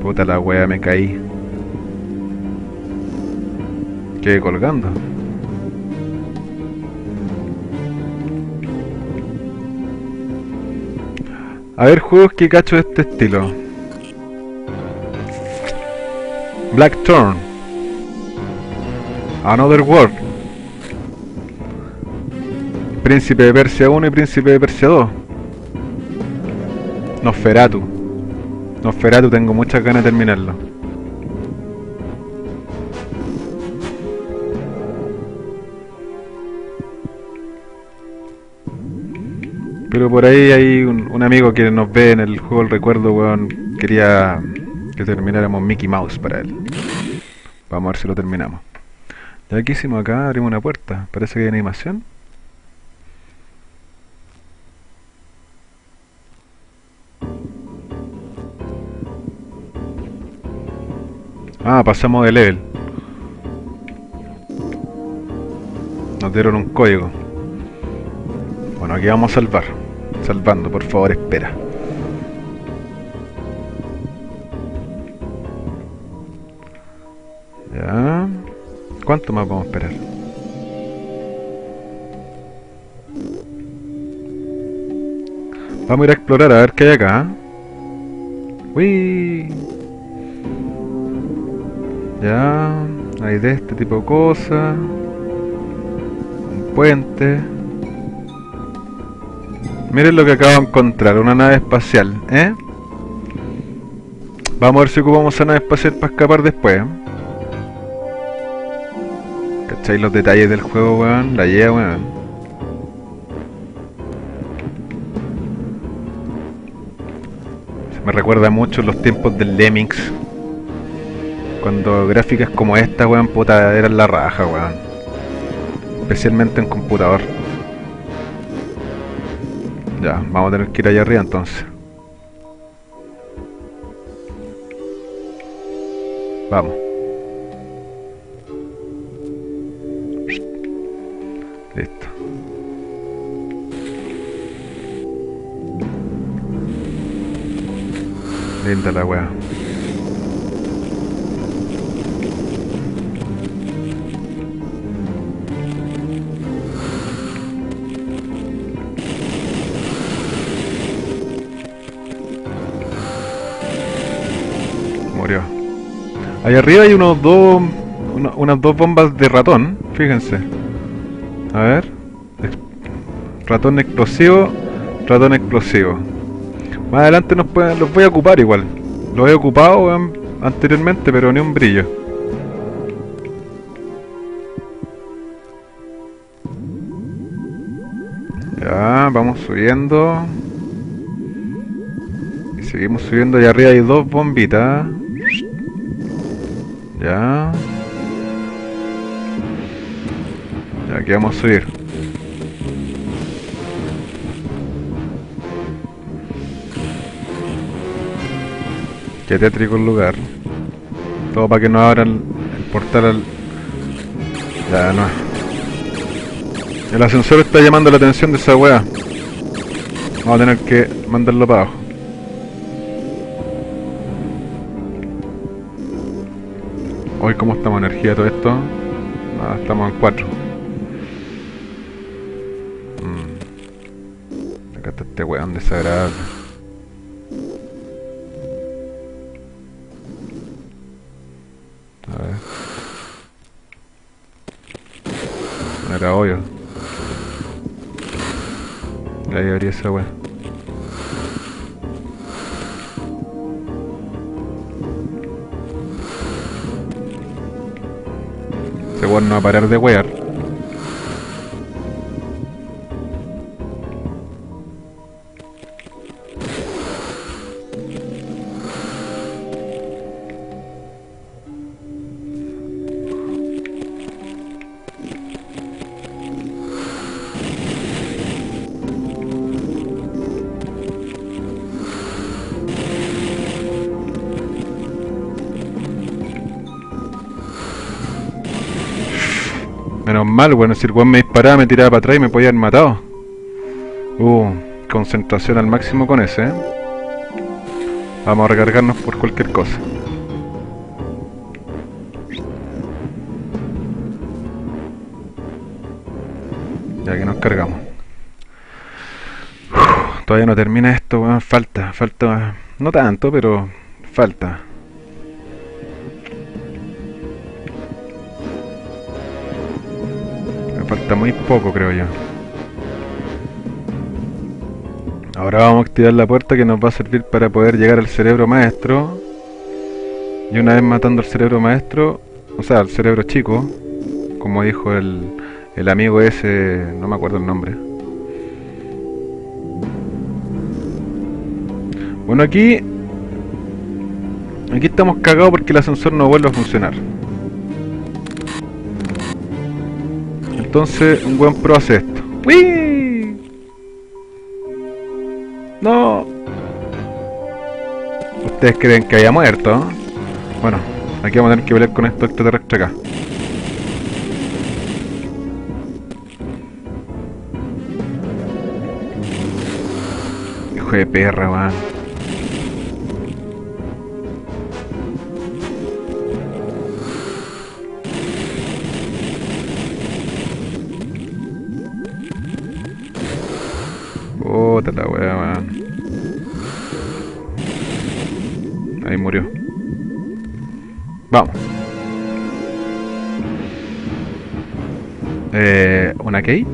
Speaker 1: Puta la wea, me caí. Quedé colgando. A ver, juegos que cacho de este estilo. Blackthorn. Another World. Príncipe de Persia 1 y Príncipe de Persia 2. Nosferatu. Nosferatu tengo muchas ganas de terminarlo. Pero por ahí hay un, amigo que nos ve en el juego El Recuerdo, weón. Quería que termináramos Mickey Mouse para él. Vamos a ver si lo terminamos. Ya que hicimos acá, abrimos una puerta. Parece que hay animación. Ah, pasamos de level. Nos dieron un código. Bueno, aquí vamos a salvar. Salvando, por favor, espera. Ya. ¿Cuánto más vamos a esperar? Vamos a ir a explorar a ver qué hay acá. Uy. Ya. Hay de este tipo de cosas. Un puente. Miren lo que acabo de encontrar, una nave espacial, ¿eh? Vamos a ver si ocupamos esa nave espacial para escapar después. ¿eh? ¿Cacháis los detalles del juego, weón? La lleva, weón. Se me recuerda mucho los tiempos del Lemmings. Cuando gráficas como esta, weón, puta, eran la raja, weón. Especialmente en computador. Ya, vamos a tener que ir allá arriba entonces. Vamos. Listo. Linda la weá. Ahí arriba hay unos dos... una- unas dos bombas de ratón, fíjense. A ver. Ratón explosivo, ratón explosivo. Más adelante los voy a ocupar igual. Los he ocupado anteriormente, pero ni un brillo. Ya, vamos subiendo. Y seguimos subiendo. Y arriba hay dos bombitas. Ya. Ya, aquí vamos a subir. Qué tétrico el lugar. Todo para que no abran el portal al... Ya, no. El ascensor está llamando la atención de esa wea. Vamos a tener que mandarlo para abajo. Hoy cómo estamos en energía todo esto. Ah, estamos en 4. Acá está este weón desagradable. A ver. Era obvio. Ahí abrí esa weá. Weón no va a parar de wear. Bueno, si el weón me disparaba, me tiraba para atrás y me podía haber matado. Uh, concentración al máximo con ese, ¿eh? Vamos a recargarnos por cualquier cosa. Ya que nos cargamos. Todavía no termina esto, weón. Falta, falta. No tanto, pero falta. Muy poco, creo yo. Ahora vamos a activar la puerta que nos va a servir para poder llegar al cerebro maestro. Y una vez matando al cerebro maestro, o sea, al cerebro chico, como dijo el, el amigo ese, no me acuerdo el nombre. Bueno, aquí... Aquí estamos cagados porque el ascensor no vuelve a funcionar. Entonces, un buen pro hace esto. ¡Wii! ¡No! Ustedes creen que haya muerto, ¿no? Bueno, aquí vamos a tener que pelear con estos extraterrestres acá. Hijo de perra, weón. Ahí murió. Vamos. Eh, ¿Una key?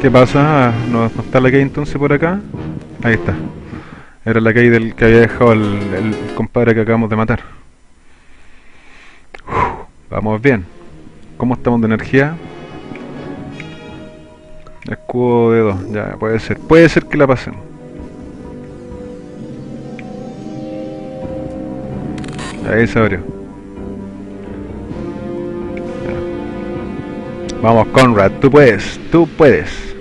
Speaker 1: ¿Qué pasa? ¿No, está la key entonces por acá? Ahí está. Era la key del que había dejado el, el compadre que acabamos de matar. Vamos bien. ¿Cómo estamos de energía? Escudo de 2, ya puede ser. Puede ser que la pasen. Ahí se abrió. Vamos, Conrad, tú puedes, tú puedes.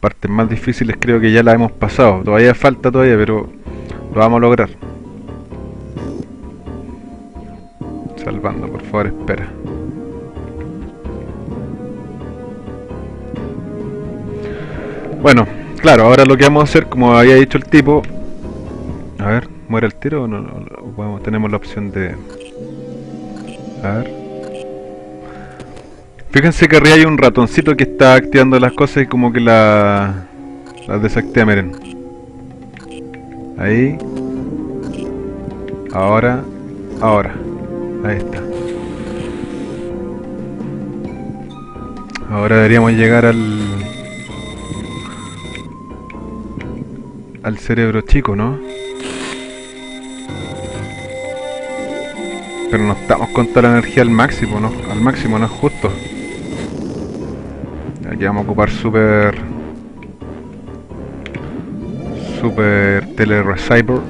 Speaker 1: Partes más difíciles creo que ya las hemos pasado. Todavía falta todavía, pero lo vamos a lograr. Salvando, por favor, espera. Bueno, claro, ahora lo que vamos a hacer, como había dicho el tipo... A ver, ¿muere el tiro o no? no, tenemos la opción de... A ver... Fíjense que arriba hay un ratoncito que está activando las cosas y como que la, las desactiva, miren. Ahí. Ahora. Ahora. Ahí está. Ahora deberíamos llegar al... Al cerebro chico, ¿no? Pero no estamos con toda la energía al máximo, ¿no? Al máximo, no es justo. Aquí vamos a ocupar super... Super Tele Receiver.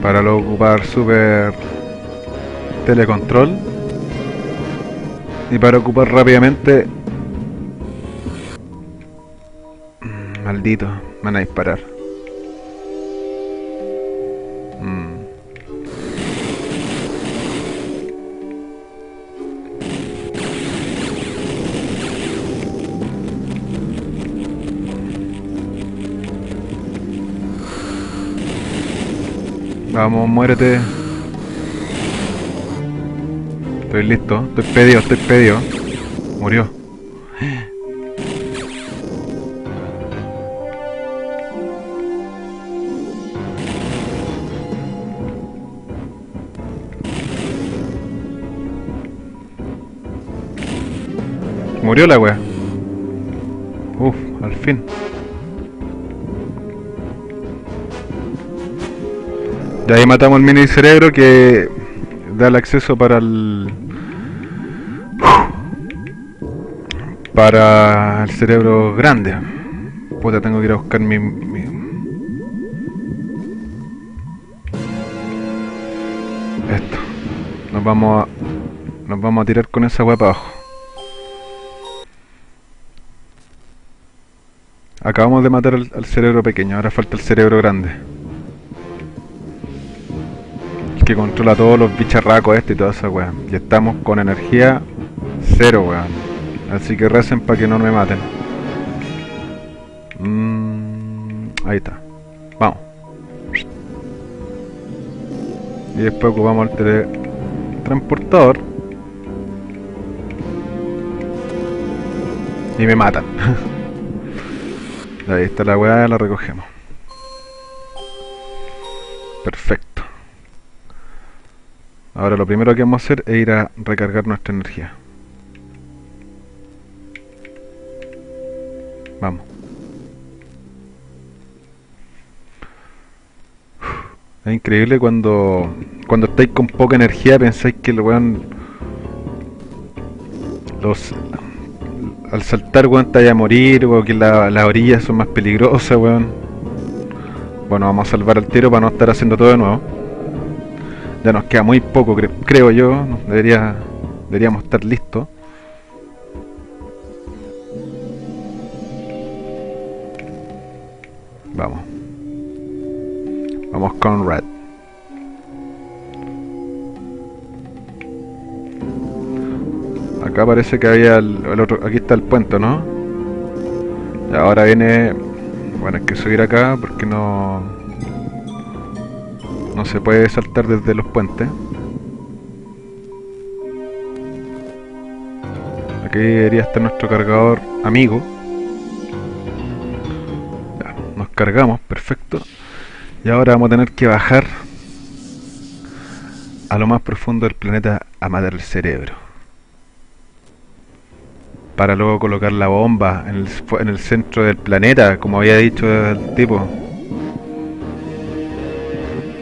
Speaker 1: Para luego ocupar super Telecontrol. Y para ocupar rápidamente... Maldito, van a disparar. Vamos, muérete. Estoy listo, estoy pedido, estoy pedido. Murió. Murió la wea. Uf, al fin. Ya ahí matamos el mini cerebro que da el acceso para el... Para el cerebro grande. Puta, tengo que ir a buscar mi... mi... Esto. Nos vamos a... Nos vamos a tirar con esa wea para abajo. Acabamos de matar al cerebro pequeño, ahora falta el cerebro grande. Que controla todos los bicharracos este y toda esa weá. Y estamos con energía cero, weón. Así que recen para que no me maten. Mm, ahí está. Vamos. Y después ocupamos el teletransportador. Y me matan. Ahí está la weá, la recogemos. Ahora lo primero que vamos a hacer es ir a recargar nuestra energía. Vamos. Es increíble cuando cuando estáis con poca energía pensáis que el weón los al saltar weón te vaya a morir o que la- las orillas son más peligrosas weón. Bueno, vamos a salvar al tiro para no estar haciendo todo de nuevo. Ya nos queda muy poco, cre- creo yo. Debería, deberíamos estar listos. Vamos. Vamos con Red. Acá parece que había el, el otro. Aquí está el puente, ¿no? Y ahora viene. Bueno, hay que subir acá porque no. No se puede saltar desde los puentes. Aquí debería estar nuestro cargador amigo. Ya, nos cargamos, perfecto. Y ahora vamos a tener que bajar a lo más profundo del planeta a matar el cerebro. Para luego colocar la bomba en el, en el centro del planeta, como había dicho el tipo.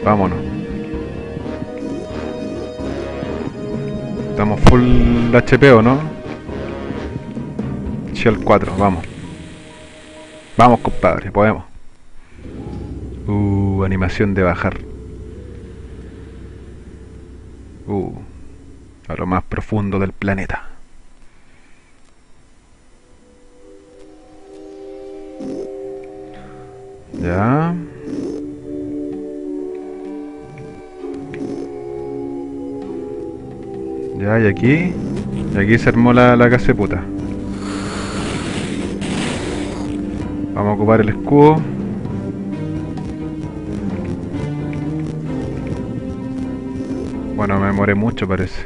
Speaker 1: Vámonos. Estamos full HP o no? Shell 4, vamos. Vamos compadre, podemos. Uh, animación de bajar. Uh, a lo más profundo del planeta. Ya. Ya, y aquí. Y aquí se armó la, la casa de puta. Vamos a ocupar el escudo. Bueno, me demoré mucho parece.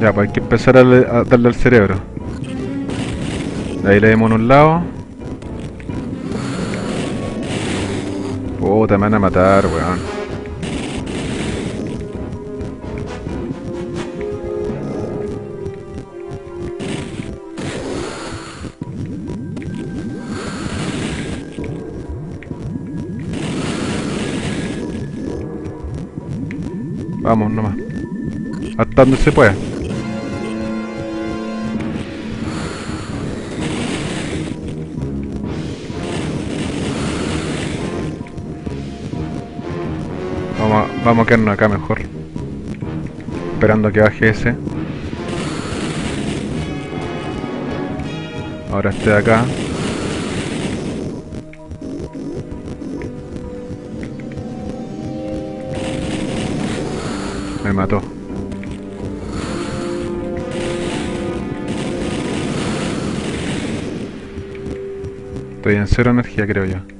Speaker 1: Ya, pues hay que empezar a, le- a darle al cerebro. Ahí le demos en un lado. Puta, me van a matar, weón. Vamos nomás. Hasta donde se pueda. Vamos a, quedarnos acá mejor. Esperando a que baje ese. Ahora este de acá. Me mató. Estoy en cero energía, creo yo.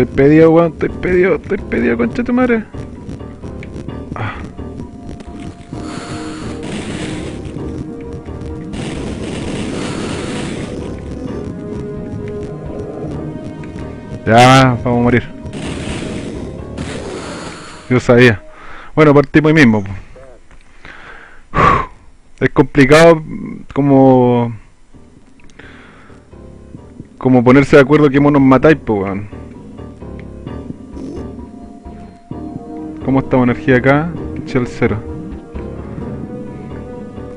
Speaker 1: Estoy pedido, weón, estoy pedido, estoy pedido, concha tu madre. Ah. Ya, vamos a morir. Yo sabía. Bueno, partimos ahí mismo. Es complicado como... Como ponerse de acuerdo que monos matáis, pues, weón. ¿Cómo estamos energía acá? Shell 0.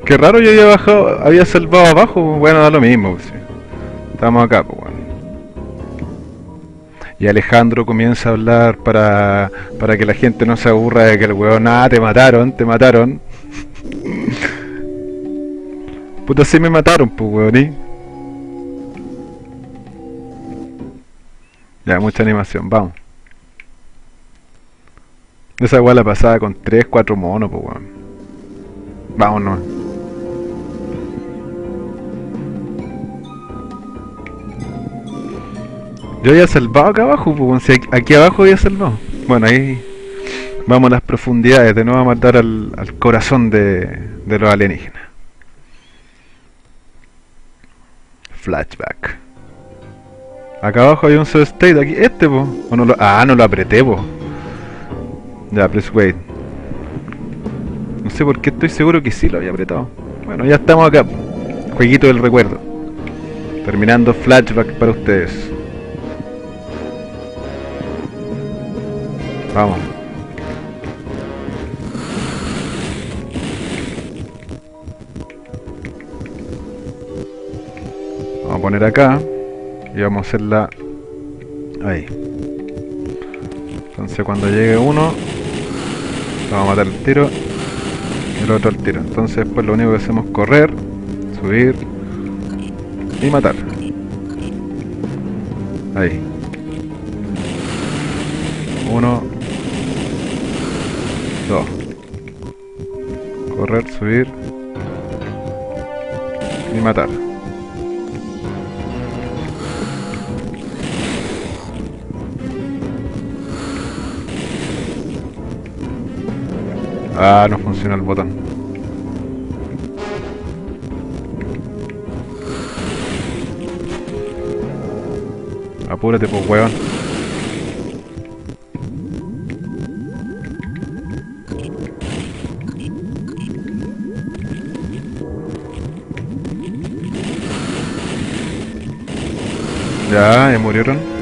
Speaker 1: Qué raro, yo había bajado, había salvado abajo, bueno, da lo mismo, pues, sí. Estamos acá, pues, weón. Y Alejandro comienza a hablar para, para que la gente no se aburra de que el weón, ah, te mataron, te mataron. Puta, sí me mataron, pues, weón, ¿y? Ya, mucha animación, vamos. Esa weá la pasaba con 3, 4 monos, pues, weón. Vámonos. Yo había salvado acá abajo, pues, aquí- abajo había salvado. Bueno, ahí vamos a las profundidades, de nuevo a matar al, al corazón de, los alienígenas. Flashback. Acá abajo hay un state, aquí, este, po. ¿O no lo- ah, no lo apreté, po. Ya, please wait. No sé por qué estoy seguro que sí lo había apretado. Bueno, ya estamos acá. Jueguito del recuerdo. Terminando flashback para ustedes. Vamos. Vamos a poner acá. Y vamos a hacerla ahí. Entonces cuando llegue uno, vamos a matar al tiro y el otro al tiro. Entonces pues lo único que hacemos es correr, subir y matar. Ahí. Uno. Dos. Correr, subir. Y matar. Ah, no funciona el botón. Apúrate, pues, weón. Ya, ya murieron.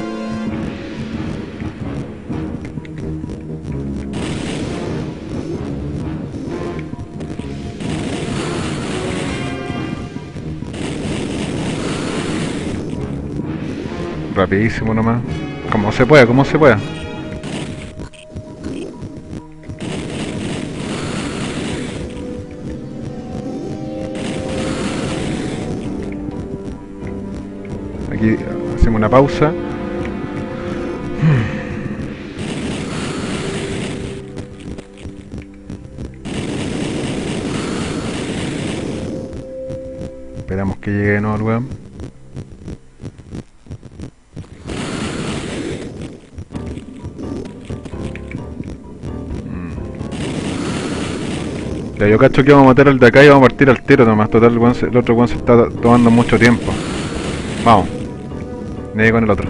Speaker 1: Rapidísimo nomás. Como se pueda, como se pueda. Aquí hacemos una pausa. Esperamos que llegue de nuevo el yo cacho que vamos a matar al de acá y vamos a partir al tiro nomás. Total, el, otro weón se está tomando mucho tiempo. Vamos. Me con el otro.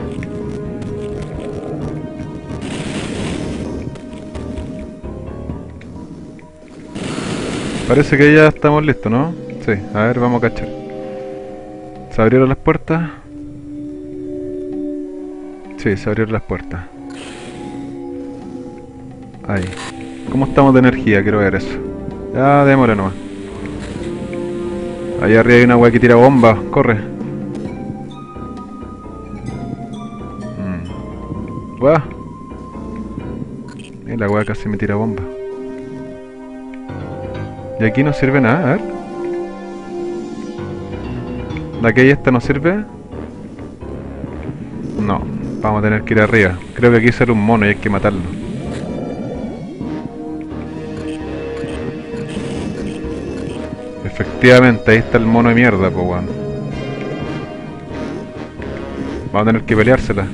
Speaker 1: Parece que ya estamos listos, ¿no? Sí, a ver, vamos a cachar. ¿Se abrieron las puertas? Sí, se abrieron las puertas. Ahí. ¿Cómo estamos de energía? Quiero ver eso. Ya, démosle nomás. Ahí arriba hay una weá que tira bomba. Corre. Mm. La weá casi me tira bomba. Y aquí no sirve nada, a ver. ¿La que hay esta no sirve? No, vamos a tener que ir arriba. Creo que aquí sale un mono y hay que matarlo. Efectivamente, ahí está el mono de mierda, pues weón. Vamos a tener que peleársela.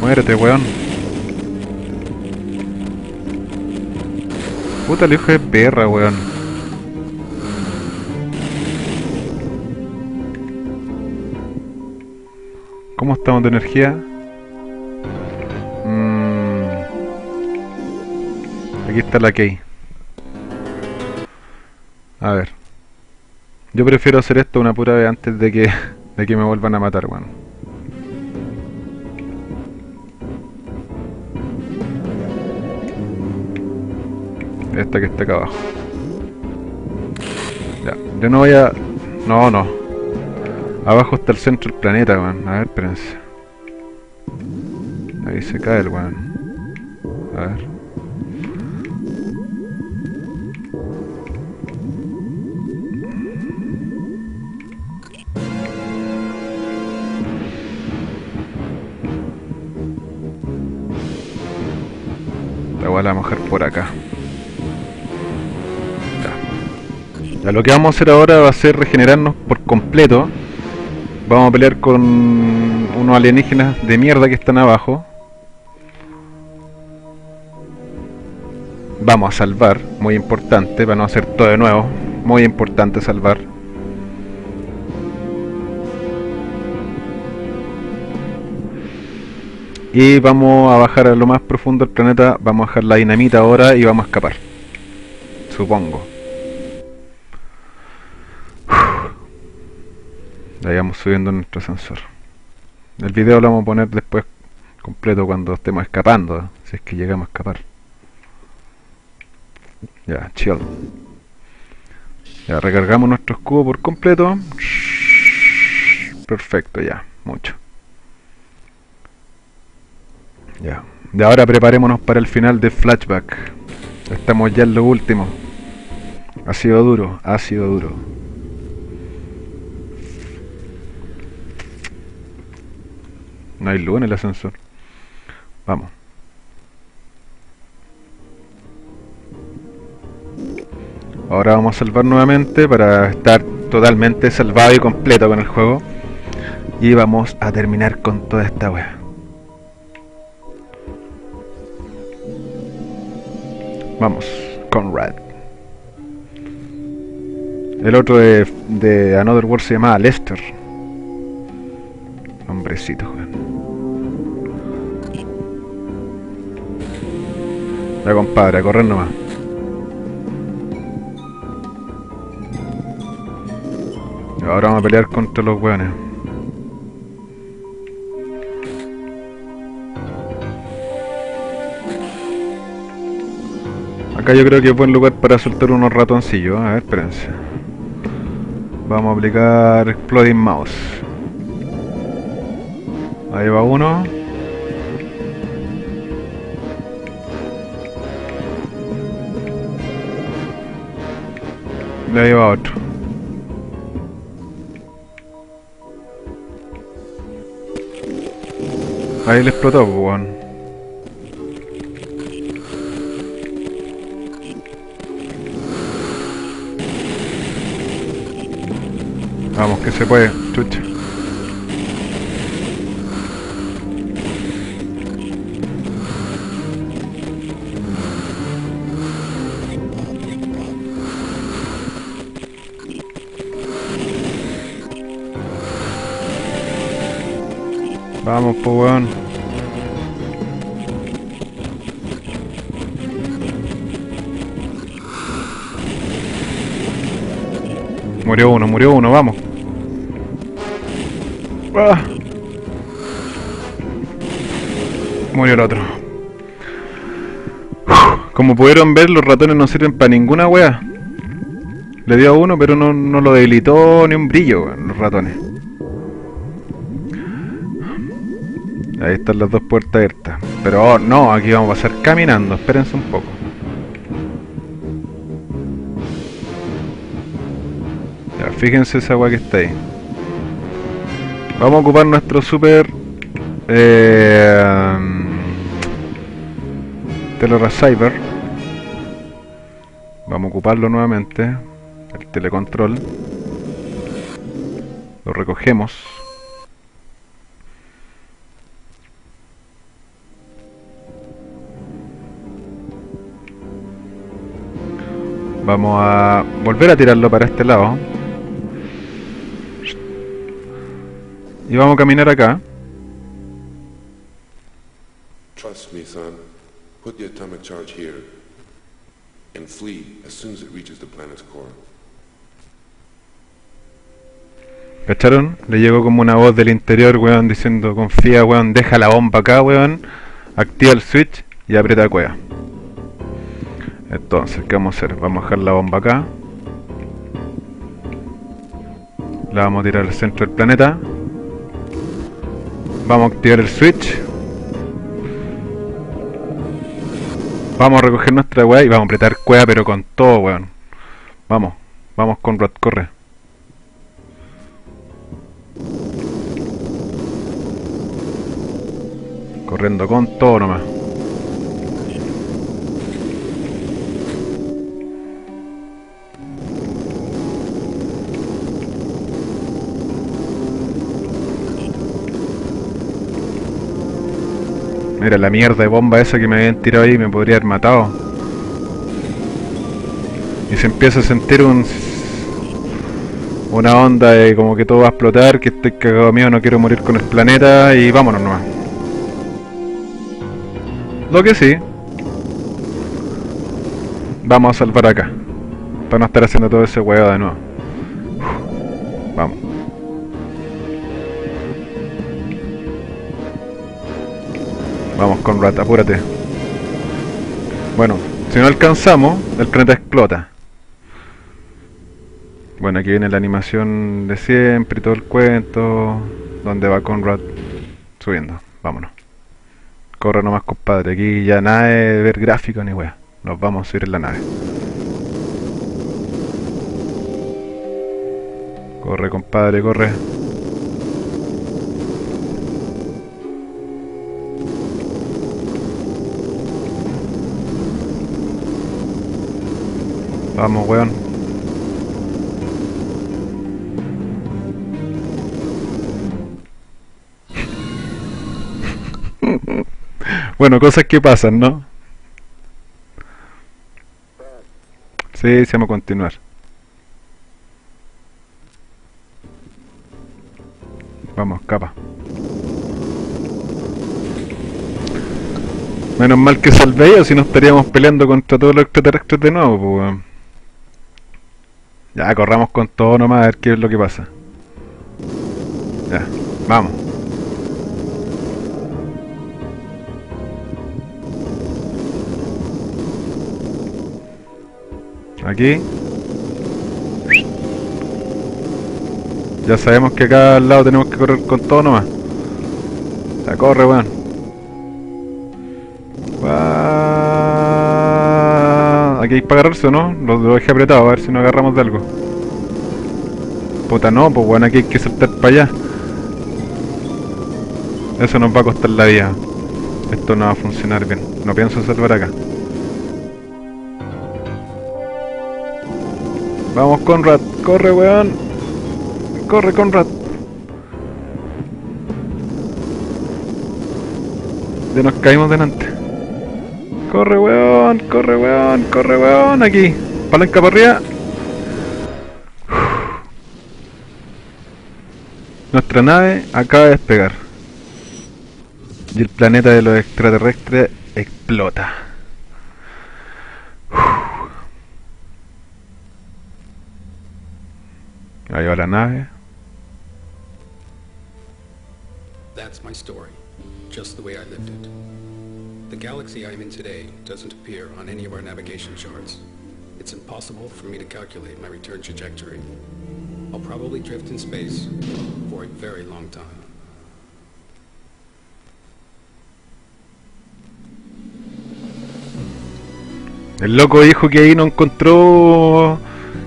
Speaker 1: Muérete, weón. Puta el hijo de perra, weón. ¿Cómo estamos de energía? Mm. Aquí está la key. A ver. Yo prefiero hacer esto una pura vez antes de que, de que me vuelvan a matar, weón. Esta que está acá abajo. Ya, yo no voy a... No, no. Abajo está el centro del planeta, weón. A ver, espérense. Ahí se cae el weón. A ver. La voy a mojar por acá. Ya. Ya, lo que vamos a hacer ahora va a ser regenerarnos por completo. Vamos a pelear con unos alienígenas de mierda que están abajo. Vamos a salvar, muy importante, para no hacer todo de nuevo. Muy importante salvar. Y vamos a bajar a lo más profundo del planeta, vamos a bajar la dinamita ahora y vamos a escapar. Supongo. Ahí vamos subiendo nuestro sensor. El video lo vamos a poner después completo cuando estemos escapando, si es que llegamos a escapar. Ya, chill. Ya, recargamos nuestro escudo por completo. Perfecto, ya, mucho. Ya. De ahora preparémonos para el final de Flashback. Estamos ya en lo último. Ha sido duro, ha sido duro. No hay luz en el ascensor. Vamos. Ahora vamos a salvar nuevamente para estar totalmente salvado y completo con el juego. Y vamos a terminar con toda esta wea. Vamos, Conrad. El otro de, de Another World se llamaba Lester. Hombrecito, weón. Ya compadre, a correr nomás. Ahora vamos a pelear contra los weones. Acá yo creo que es buen lugar para soltar unos ratoncillos. A ver, espérense. Vamos a aplicar Exploding Mouse. Ahí va uno. Y ahí va otro. Ahí le explotó, pues, weón. Vamos, que se puede, chucha. Vamos, pues weón. Murió uno, murió uno, vamos. Ah. Murió el otro. Como pudieron ver, los ratones no sirven para ninguna wea. Le dio a uno, pero no, no lo debilitó ni un brillo, los ratones. Ahí están las dos puertas abiertas. Pero oh, no, aquí vamos a pasar caminando. Espérense un poco. Ya, fíjense esa agua que está ahí. Vamos a ocupar nuestro super... Eh. Vamos a ocuparlo nuevamente. El telecontrol. Lo recogemos. Vamos a volver a tirarlo para este lado. Y vamos a caminar acá.
Speaker 2: Trust me, son. Put the atomic charge here. And flee as soon as it reaches the planet's core.
Speaker 1: ¿Cacharon? Le llegó como una voz del interior, weón, diciendo, confía, weón, deja la bomba acá, weón, activa el switch y aprieta cueva. Entonces, ¿qué vamos a hacer? Vamos a dejar la bomba acá. La vamos a tirar al centro del planeta. Vamos a activar el switch. Vamos a recoger nuestra weá y vamos a apretar cueva pero con todo, weón. Vamos, vamos con Rat, corre. Corriendo con todo nomás. Mira la mierda de bomba esa que me habían tirado ahí me podría haber matado. Y se empieza a sentir un una onda de como que todo va a explotar, que estoy cagado mío, no quiero morir con el planeta y vámonos nomás. Lo que sí, vamos a salvar acá, para no estar haciendo todo ese huevo de nuevo. Vamos con Rat, apúrate. Bueno, si no alcanzamos, el planeta explota. Bueno, aquí viene la animación de siempre y todo el cuento. Donde va Conrad subiendo. Vámonos. Corre nomás, compadre. Aquí ya nada de ver gráficos ni wea. Nos vamos a ir en la nave. Corre, compadre, corre. Vamos, weón. bueno, cosas que pasan, ¿no? Sí, llama continuar. Vamos, capa. Menos mal que salvé o si no estaríamos peleando contra todos los extraterrestres de nuevo, pues. Ya, corramos con todo nomás a ver qué es lo que pasa. Ya, vamos. Aquí. Ya sabemos que acá al lado tenemos que correr con todo nomás. Ya corre, weón. Aquí hay para agarrarse o no? Lo, lo dejé apretado, a ver si nos agarramos de algo. Puta no, pues bueno, aquí hay que saltar para allá. Eso nos va a costar la vida. Esto no va a funcionar bien. No pienso salvar acá. Vamos Conrad, corre weón. Corre Conrad. Ya nos caímos delante. Corre weón, corre weón, corre weón. Aquí. Palanca para arriba. Nuestra nave acaba de despegar. Y el planeta de los extraterrestres explota. Ahí va la nave.
Speaker 3: That's my story, just the way I lived. Galaxy I'm in today doesn't appear on any of our navigation charts. It's impossible for me to calculate my return trajectory. I'll probably drift in space for a very long time.
Speaker 1: El loco dijo que ahí no encontró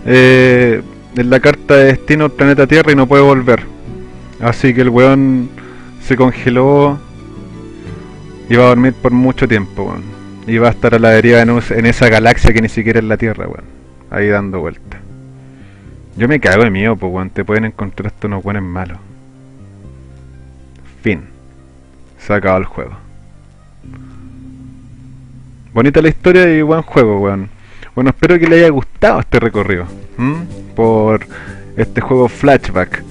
Speaker 1: eh, en la carta de destino el planeta Tierra y no puede volver. Así que el weón se congeló va a dormir por mucho tiempo, weón. Y a estar a la deriva en, en esa galaxia que ni siquiera es la Tierra, weón. Ahí dando vueltas. Yo me cago de miedo, pues weón. Te pueden encontrar estos unos buenos malos. Fin. Se ha acabado el juego. Bonita la historia y buen juego, weón. Bueno, espero que le haya gustado este recorrido por este juego Flashback.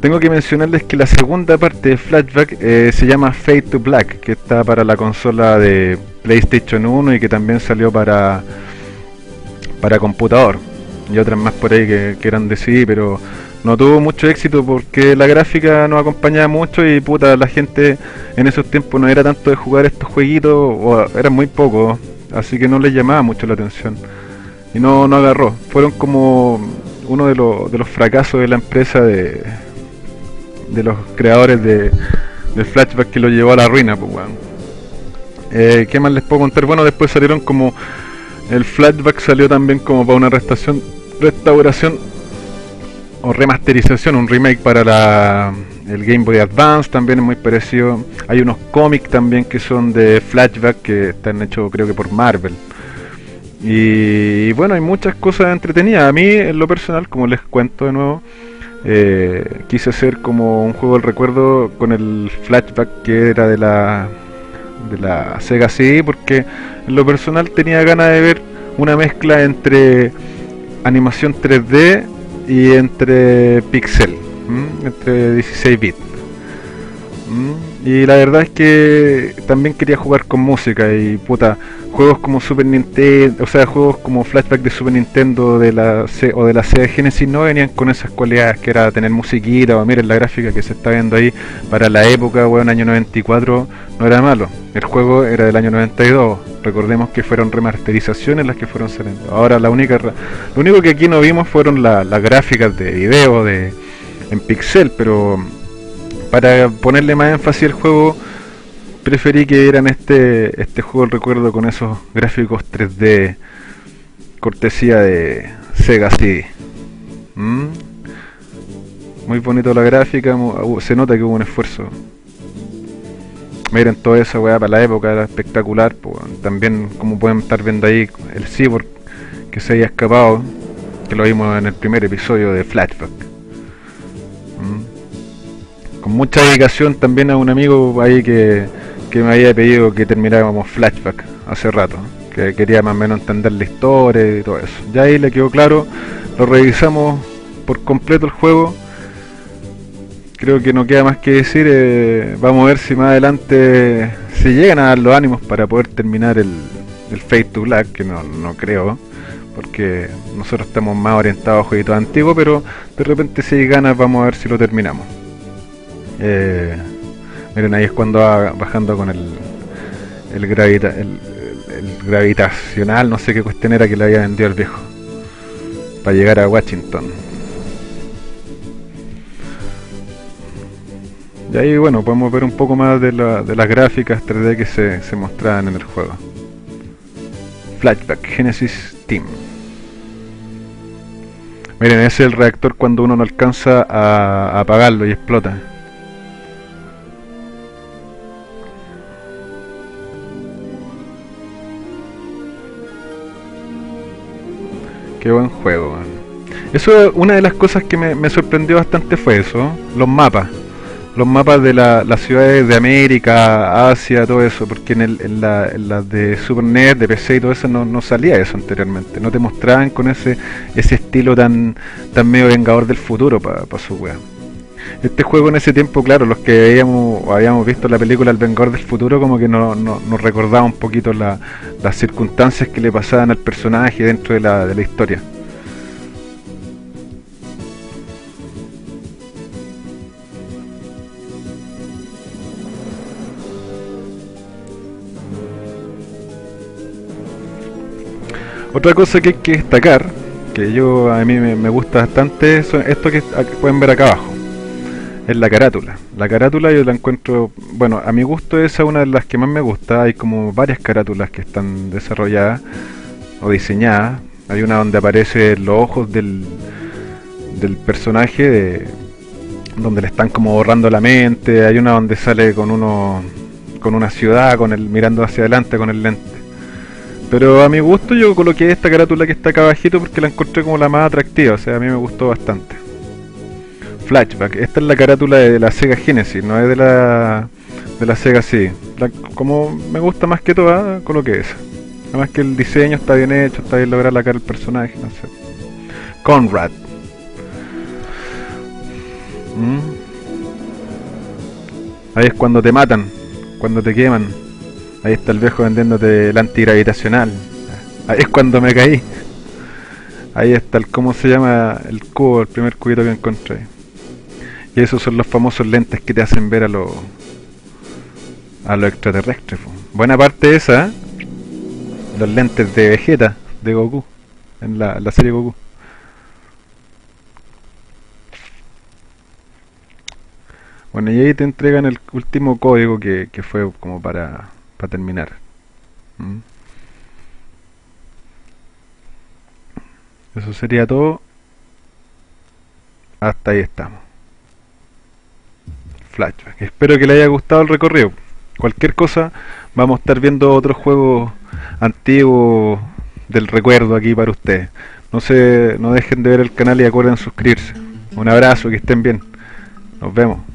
Speaker 1: Tengo que mencionarles que la segunda parte de Flashback eh, se llama Fade to Black, que está para la consola de PlayStation 1 y que también salió para, para computador. Y otras más por ahí que, eran de sí, pero no tuvo mucho éxito porque la gráfica no acompañaba mucho y puta, la gente en esos tiempos no era tanto de jugar estos jueguitos, o eran muy pocos, así que no les llamaba mucho la atención. Y no, no agarró. Fueron como uno de, los, de los fracasos de la empresa de, de los creadores de, del flashback que lo llevó a la ruina, pues eh, ¿Qué más les puedo contar? Bueno, después salieron como. El flashback salió también como para una restauración, restauración o remasterización, un remake para la, el Game Boy Advance, también es muy parecido. Hay unos cómics también que son de flashback que están hechos creo que por Marvel. Y, bueno, hay muchas cosas entretenidas. A mí, en lo personal, como les cuento de nuevo, eh, quise hacer como un juego del recuerdo con el flashback que era de la de la Sega CD porque en lo personal tenía ganas de ver una mezcla entre animación 3D y entre pixel, entre 16 bits. Y la verdad es que también quería jugar con música y puta, juegos como Super Nintendo, o sea, juegos como Flashback de Super Nintendo de la o de la Sega Genesis no venían con esas cualidades que era tener musiquita o miren la gráfica que se está viendo ahí para la época, weón, año 94 no era malo. El juego era del año 92. Recordemos que fueron remasterizaciones las que fueron saliendo. Ahora la única lo único que aquí no vimos fueron las gráficas de video de en pixel, pero para ponerle más énfasis al juego preferí que vieran este, este juego el recuerdo con esos gráficos 3D cortesía de Sega CD. ¿Mm? Muy bonito la gráfica, se nota que hubo un esfuerzo. Miren toda esa weá para la época, era espectacular. También, como pueden estar viendo ahí, el Cyborg que se había escapado, que lo vimos en el primer episodio de Flashback. ¿Mm? Con mucha dedicación también a un amigo ahí que que me había pedido que termináramos flashback hace rato, que quería más o menos entender la historia y todo eso. Ya ahí le quedó claro, lo revisamos por completo el juego. Creo que no queda más que decir, eh, vamos a ver si más adelante se llegan a dar los ánimos para poder terminar el, el Fate to Black, que no, no creo, porque nosotros estamos más orientados a jueguitos antiguos, pero de repente si hay ganas vamos a ver si lo terminamos. Eh, Miren, ahí es cuando va bajando con el, el, gravita, el, gravitacional, no sé qué cuestión era que le había vendido al viejo. Para llegar a Washington. Y ahí, bueno, podemos ver un poco más de, la, de las gráficas 3D que se, se mostraban en el juego. Flashback Genesis Team. Miren, ese es el reactor cuando uno no alcanza a apagarlo y explota. Qué buen juego, Eso, una de las cosas que me, sorprendió bastante fue eso, los mapas. Los mapas de las ciudades de América, Asia, todo eso, porque en, el, la, de Super NES, de PC y todo eso no, salía eso anteriormente. No te mostraban con ese estilo tan medio vengador del futuro para su wea. Este juego en ese tiempo, claro, los que habíamos, visto la película El Vengador del Futuro, como que nos recordaba un poquito las circunstancias que le pasaban al personaje dentro de la, historia. Otra cosa que hay que destacar, que yo a mí me, gusta bastante, es esto que pueden ver acá abajo es la carátula. La carátula yo la encuentro, bueno, a mi gusto esa es una de las que más me gusta. Hay como varias carátulas que están desarrolladas o diseñadas. Hay una donde aparecen los ojos del, del personaje, de, donde le están como borrando la mente. Hay una donde sale con uno, con una ciudad, con el mirando hacia adelante con el lente. Pero a mi gusto yo coloqué esta carátula que está acá abajito porque la encontré como la más atractiva, o sea, a mí me gustó bastante. Flashback. Esta es la carátula de la Sega Genesis, no es de la de la Sega CD. como me gusta más que toda, coloqué esa. Además que el diseño está bien hecho, está bien logrado la cara del personaje, no sé. Conrad. ¿Mm? Ahí es cuando te matan, cuando te queman. Ahí está el viejo vendiéndote el antigravitacional. Ahí es cuando me caí. Ahí está el, ¿cómo se llama? El cubo, el primer cubito que encontré. Y esos son los famosos lentes que te hacen ver a los a los extraterrestres. po. Buena parte esa, los lentes de Vegeta, de Goku, en la, la serie Goku. Bueno, y ahí te entregan el último código que, que fue como para, para terminar. ¿Mm? Eso sería todo. Hasta ahí estamos. Espero que le haya gustado el recorrido. Cualquier cosa, vamos a estar viendo otros juegos antiguos del recuerdo aquí para ustedes. No se, no dejen de ver el canal y acuerden suscribirse. Un abrazo, que estén bien. Nos vemos.